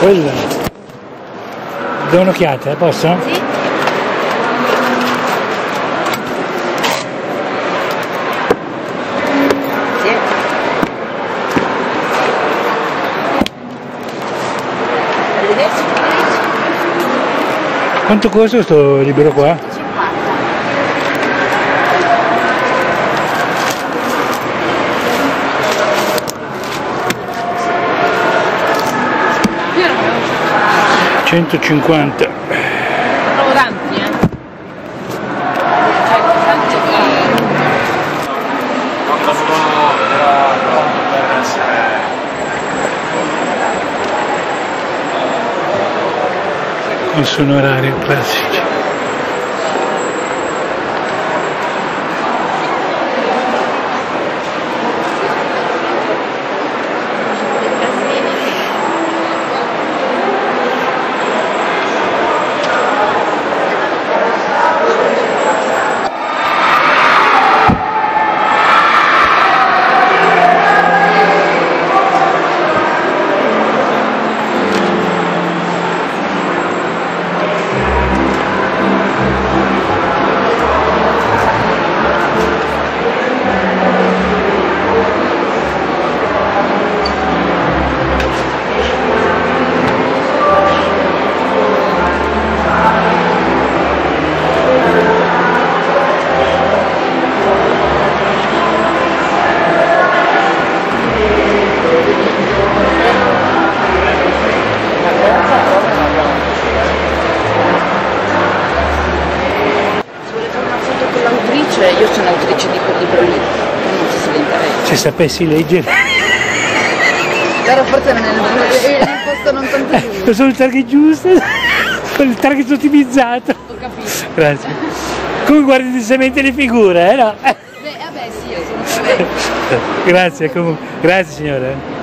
S2: Quella. Do un'occhiata, eh, posso?
S6: Sì.
S2: Quanto costa questo libro qua?
S6: 50.
S5: Io non avevo
S2: 150.
S5: trovo tanti, eh. Cioè,
S22: Quando sono
S2: orario classici. Sapessi leggere.
S15: Però forse nel, nel, nel posto non tanto
S2: sono il target giusto. Con il target ottimizzato.
S15: Ho capito.
S2: Grazie. Come guardi giustamente le figure, eh no?
S15: Beh, vabbè sì, io sono.
S2: Grazie comunque. Grazie signore.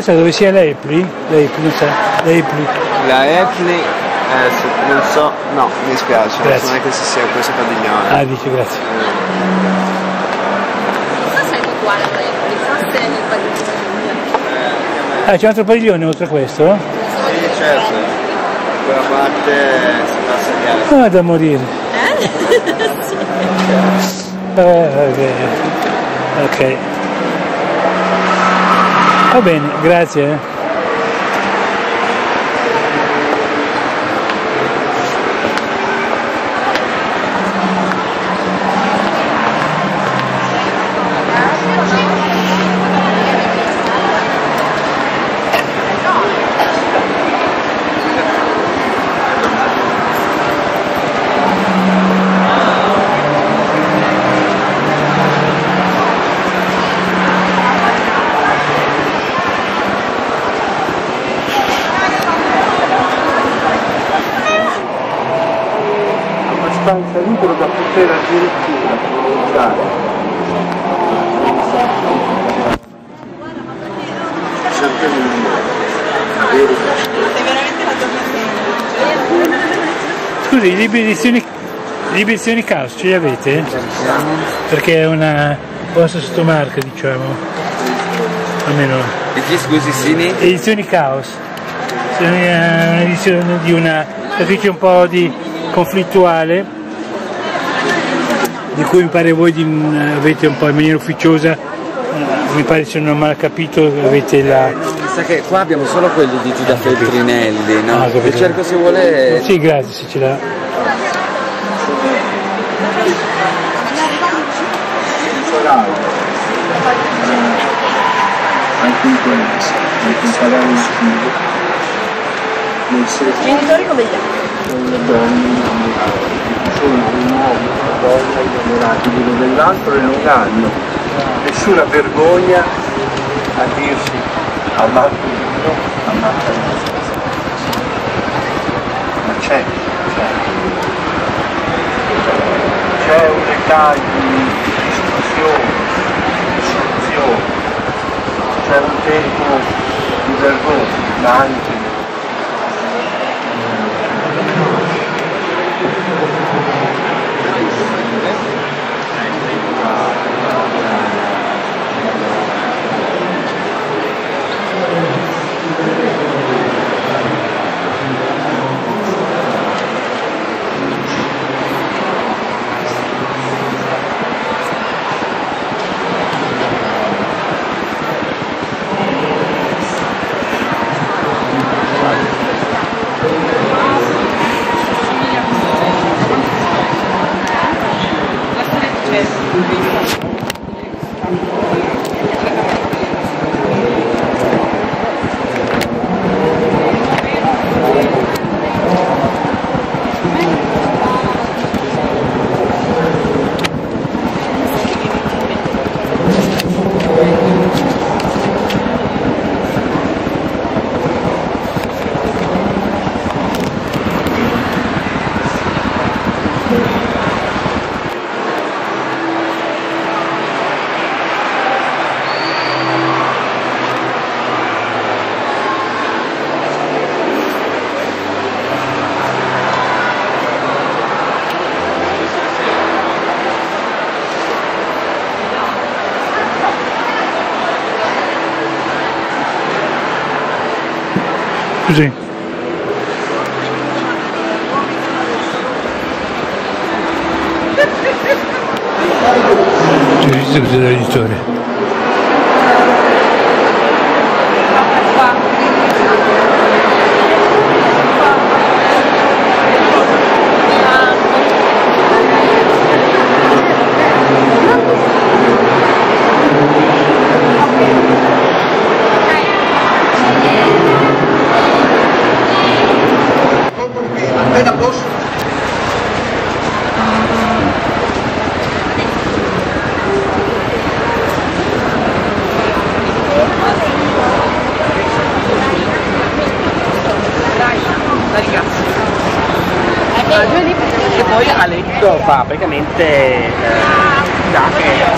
S2: Sa dove sia l'Epli? L'Epli, non sa, l'Epli.
S27: La Epli, eh, sì, non so, no, mi spiace,
S2: Grazie.
S27: non è che si sia questo Cadignone.
S2: Ah, dice grazie.
S14: Non so se è uguale a lei, forse è il padiglione.
S2: Ah, c'è un altro padiglione oltre a questo?
S27: Sì, certo, quella parte si passa via.
S2: Ah, da morire.
S14: Eh?
S2: Eh, ok. Ok. Va bene, grazie.
S20: Poter addirittura comunicare. Sempre
S2: Scusi, i libri edizioni, libri edizioni Caos ce li avete? Perché è una vostra sottomarca, diciamo. Almeno.
S27: E chi scusi Sini?
S2: Edizioni Caos. Sono una- un'edizione di una scrittrice un po' di conflittuale, di cui mi pare voi di- avete un po' in maniera ufficiosa, eh, mi pare se non ho mal capito, avete la.
S27: Mi sa che qua abbiamo solo quelli editi da Feltrinelli, no?
S2: Ah, capito.
S27: E cerco se vuole...
S2: Sì, grazie, se ce l'ha.
S20: anche in nel comparare nel senso
S6: Genitori come te?
S20: con le donne innamorate, ci sono un uomo una donna innamorati l'uno dell'altro e non hanno nessuna vergogna a dirsi amato Dio, amata la stessa. Ma c'è, c'è. C'è un'età di discussione, di soluzione, c'è un tempo di vergogna, ma anche
S28: fa praticamente eh, da che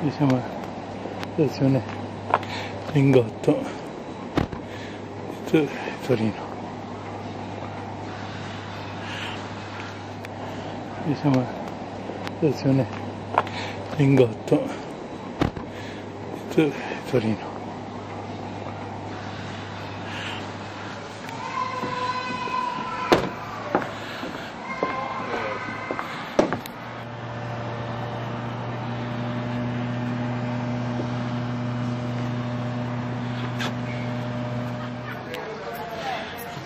S2: Qui siamo alla stazione Lingotto di Torino. Qui siamo alla stazione Lingotto di Torino.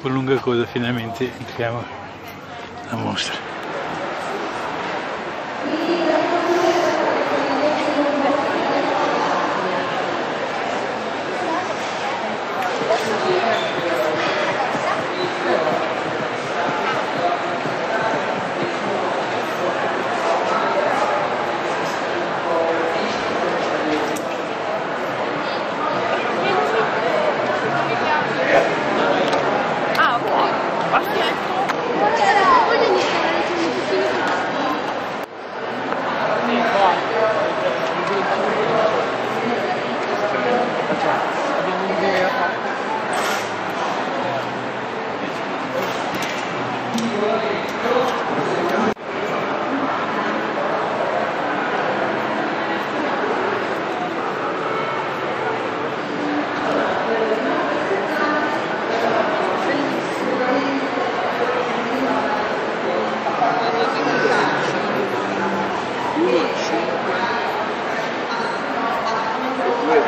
S2: Dopo lunga coda finalmente entriamo alla mostra.
S7: Ah, ok.
S25: Poi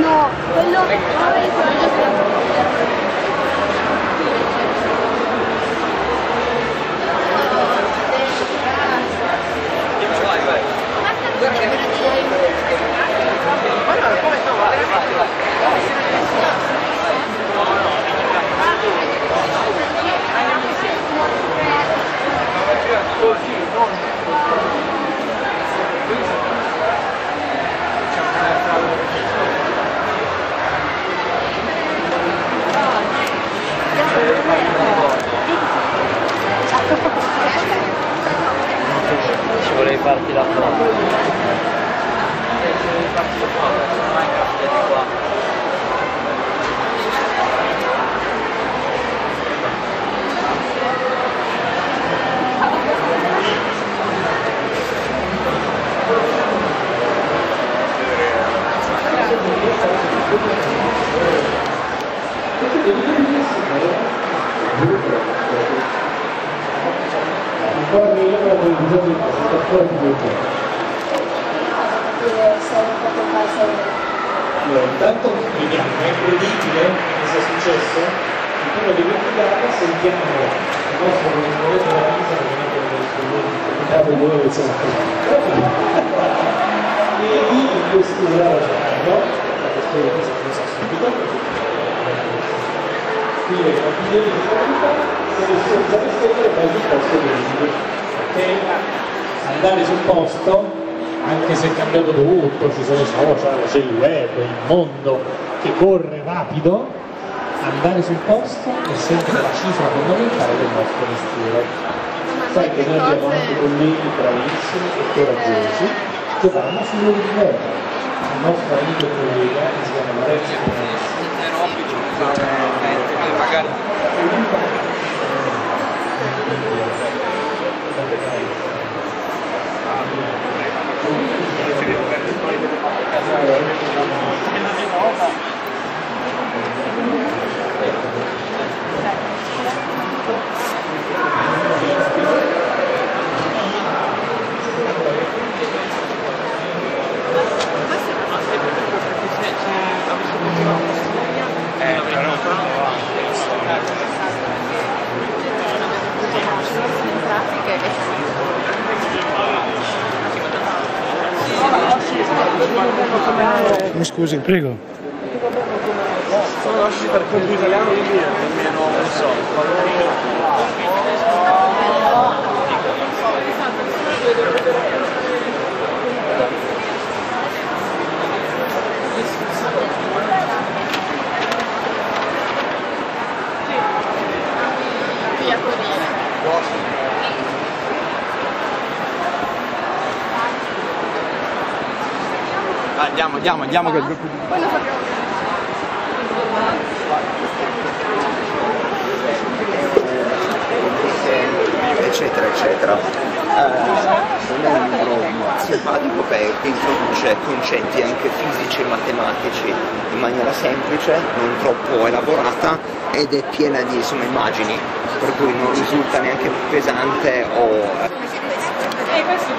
S6: No, quello che
S24: Ci volevi farti la foto. Ci volevi farti la foto, non hai capito qua.
S23: Ancora meglio per la televisione di presentazione di YouTube. Allora, intanto vediamo, è incredibile che sia successo, il primo di vendicata sentiamo il nostro corrispondente della Pisa che viene con il risultato di dove siamo E lì in questo no? La questione di questa cosa subito. Quindi la opinione di già rispetto ai paesi posto di perché andare sul posto anche se è cambiato tutto, ci sono social, c'è il web, il mondo che corre rapido, andare sul posto è sempre la cifra fondamentale del nostro mestiere. Sai che noi abbiamo anche colleghi bravissimi e coraggiosi che vanno sul loro livello. Il nostro amico e collega che si chiama Lorenzo
S25: magari Eh, però
S3: Mi scusi, prego.
S25: Sono lasci per conto italiano quindi nemmeno non so.
S6: Via Corriere.
S25: Andiamo, andiamo, andiamo che
S6: Poi lo sappiamo
S26: eccetera eccetera. Eh, è un libro simpatico che introduce concetti anche fisici e matematici in maniera semplice, non troppo elaborata ed è piena di insomma, immagini, per cui non risulta neanche pesante o
S6: E questo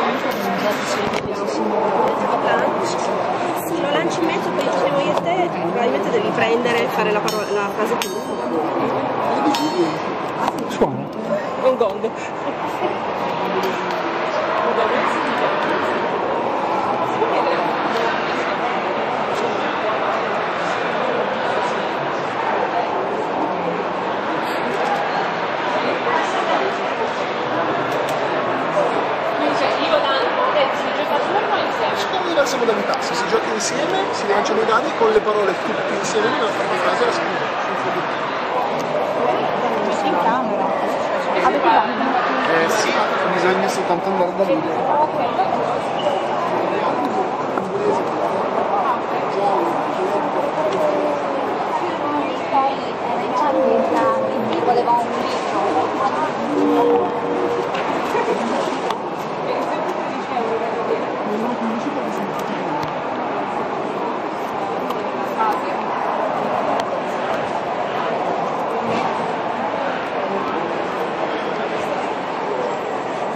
S6: Se lo lanci in mezzo poi siamo io e te, probabilmente devi prendere e fare la, parola, la frase più
S3: Suona.
S6: Un gong.
S3: insieme, si lanciano i dadi con le parole tutti insieme nella parte frase e la scrivono sul
S13: camera. Avete?
S3: Eh sì, bisogna soltanto andare da lì.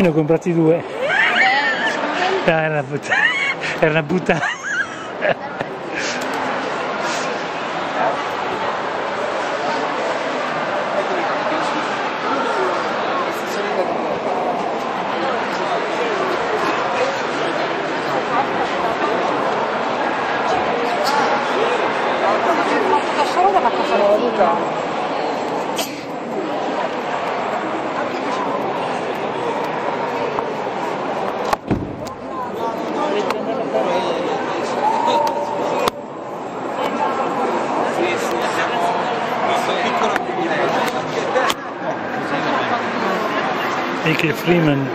S2: Ne ho comprati due. Ah, era una puttana. Era una puttana. Anche Freeman.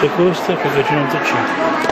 S2: Se costa 495. Quella.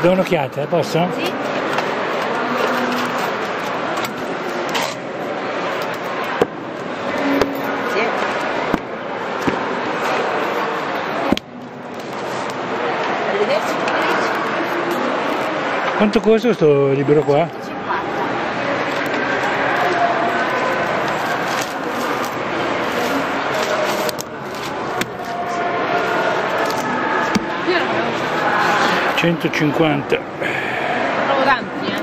S2: Do un'occhiata, posso?
S8: Sì.
S2: Quanto costa questo libro qua? 150.
S5: trovo tanti, eh.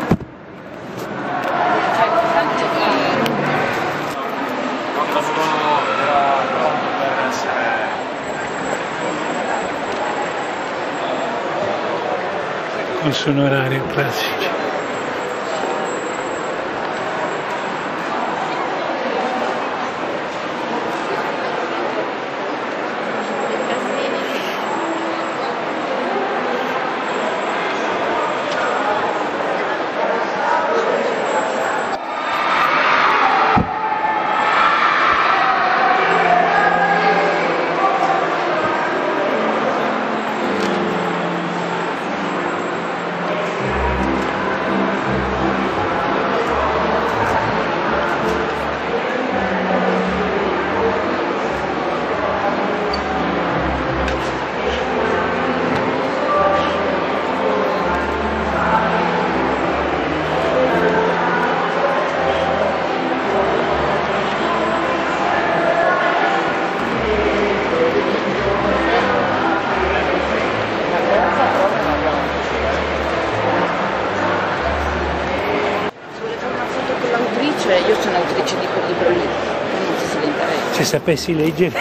S5: Cioè, tanti eh,
S22: Quando sono
S2: orario classici.
S15: Se
S2: sapessi leggere.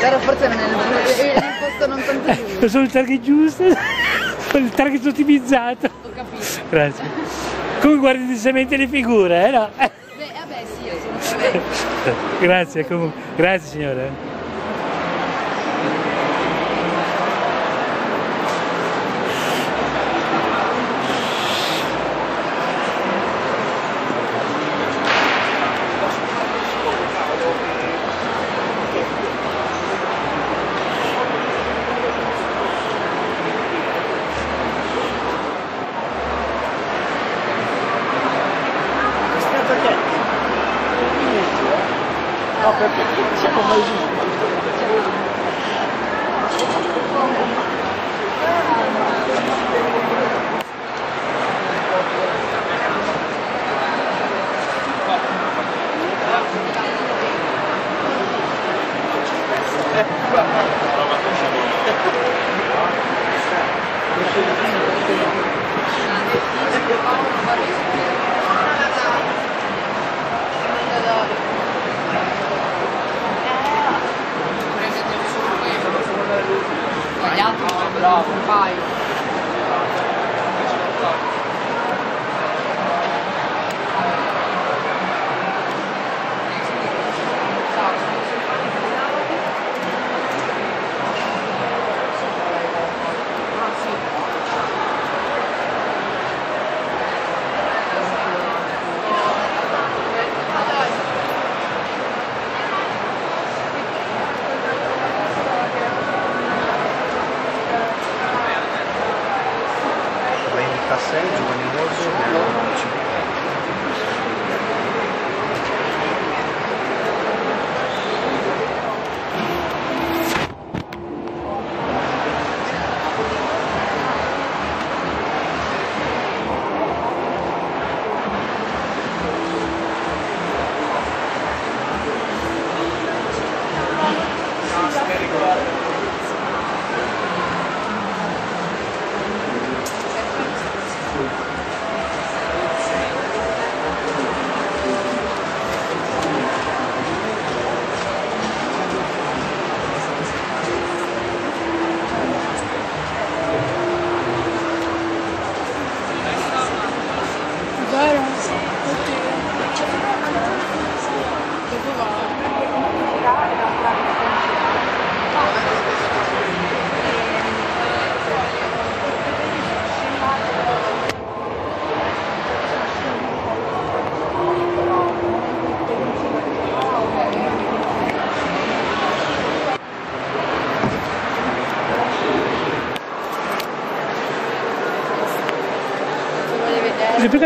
S15: Però forse nel, nel posto non tanto giusto.
S2: Lo sono il target giusto. il target ottimizzato.
S15: Ho capito.
S2: Grazie. Come guardi decisamente le figure, eh no?
S15: Beh, vabbè, sì, io sono
S2: Grazie, comunque. Grazie signore.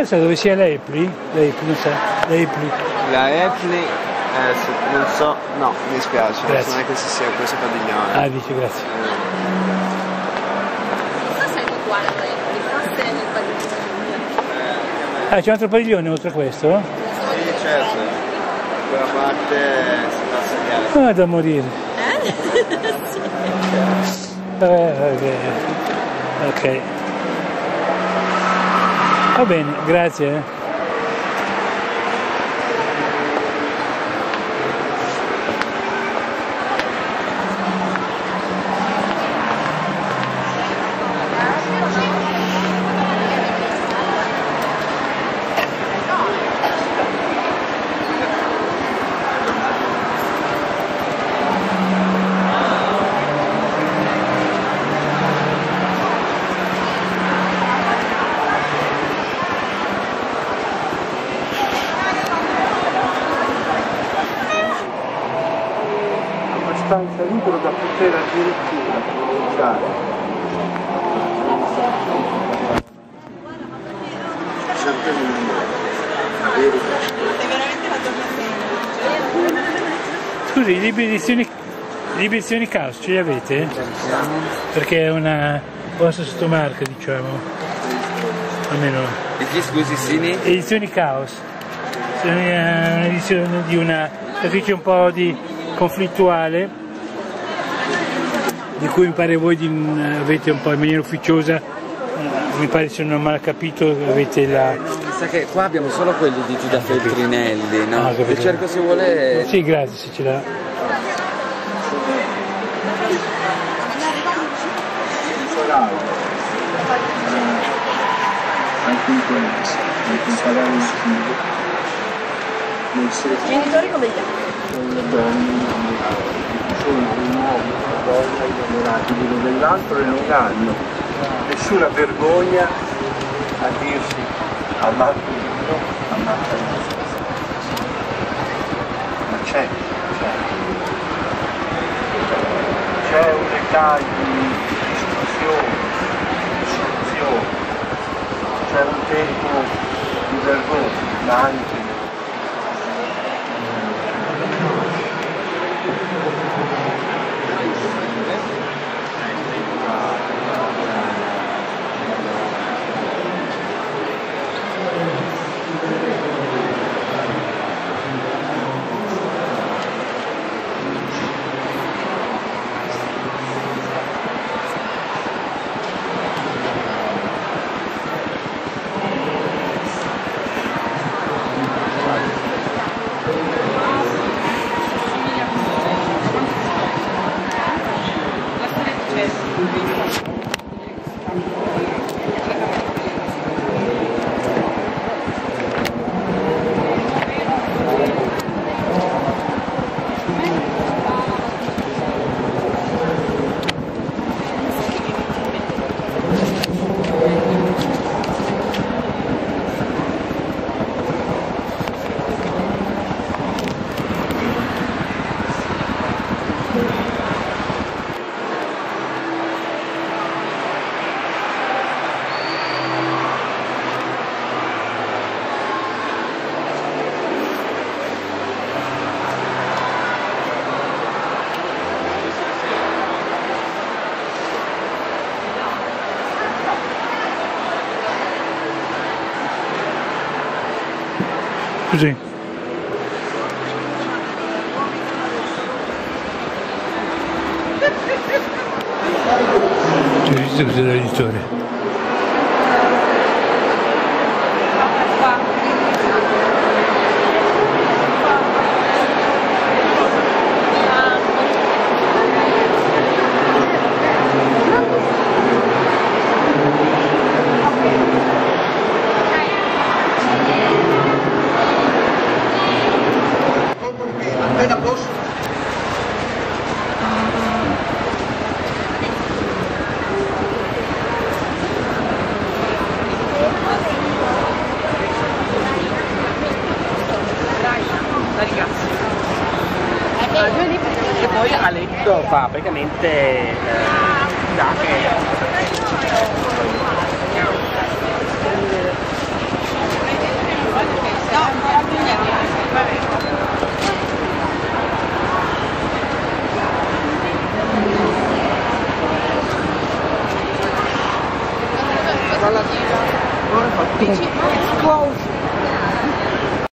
S2: Sa dove sia l'Epli? L'Epli, non sa, l'Epli.
S25: La Epli, eh, sì, non so, no, mi spiace,
S2: Grazie.
S25: non è che si sia questo padiglione.
S2: Ah, dice grazie.
S5: Forse è uguale a lei, forse è nel padiglione.
S2: Ah, c'è un altro padiglione oltre a questo?
S25: Sì, certo, quella parte si passa via.
S2: Ah, da morire.
S5: Eh?
S2: Eh, ok. Ok. Va bene, grazie.
S20: Libero da poter addirittura pronunciare sempre
S2: Scusi, i libri edizioni, libri edizioni Caos ce li avete? Perché è una vostra sottomarca, diciamo. Almeno.
S25: Scusi Sini?
S2: Edizioni Caos. È un'edizione di una scrittrice un po' di conflittuale, di cui mi pare voi di- avete un po' in maniera ufficiosa, mi pare se non ho mal capito, avete la...
S25: Mi sa che qua abbiamo solo quelli di Giuda Feltrinelli, no?
S2: Ah.
S25: Vi cerco se vuole...
S2: Sì, grazie, se ce l'ha.
S20: anche in
S6: Genitori come gli altri.
S20: con le donne innamorate, sono un una donna innamorati l'uno dell'altro e non hanno nessuna vergogna a dirsi amato Dio, amata me. Ma c'è, c'è. C'è un'età di istruzione, di istruzione, c'è un tempo di vergogna, ma anche
S21: Hai visto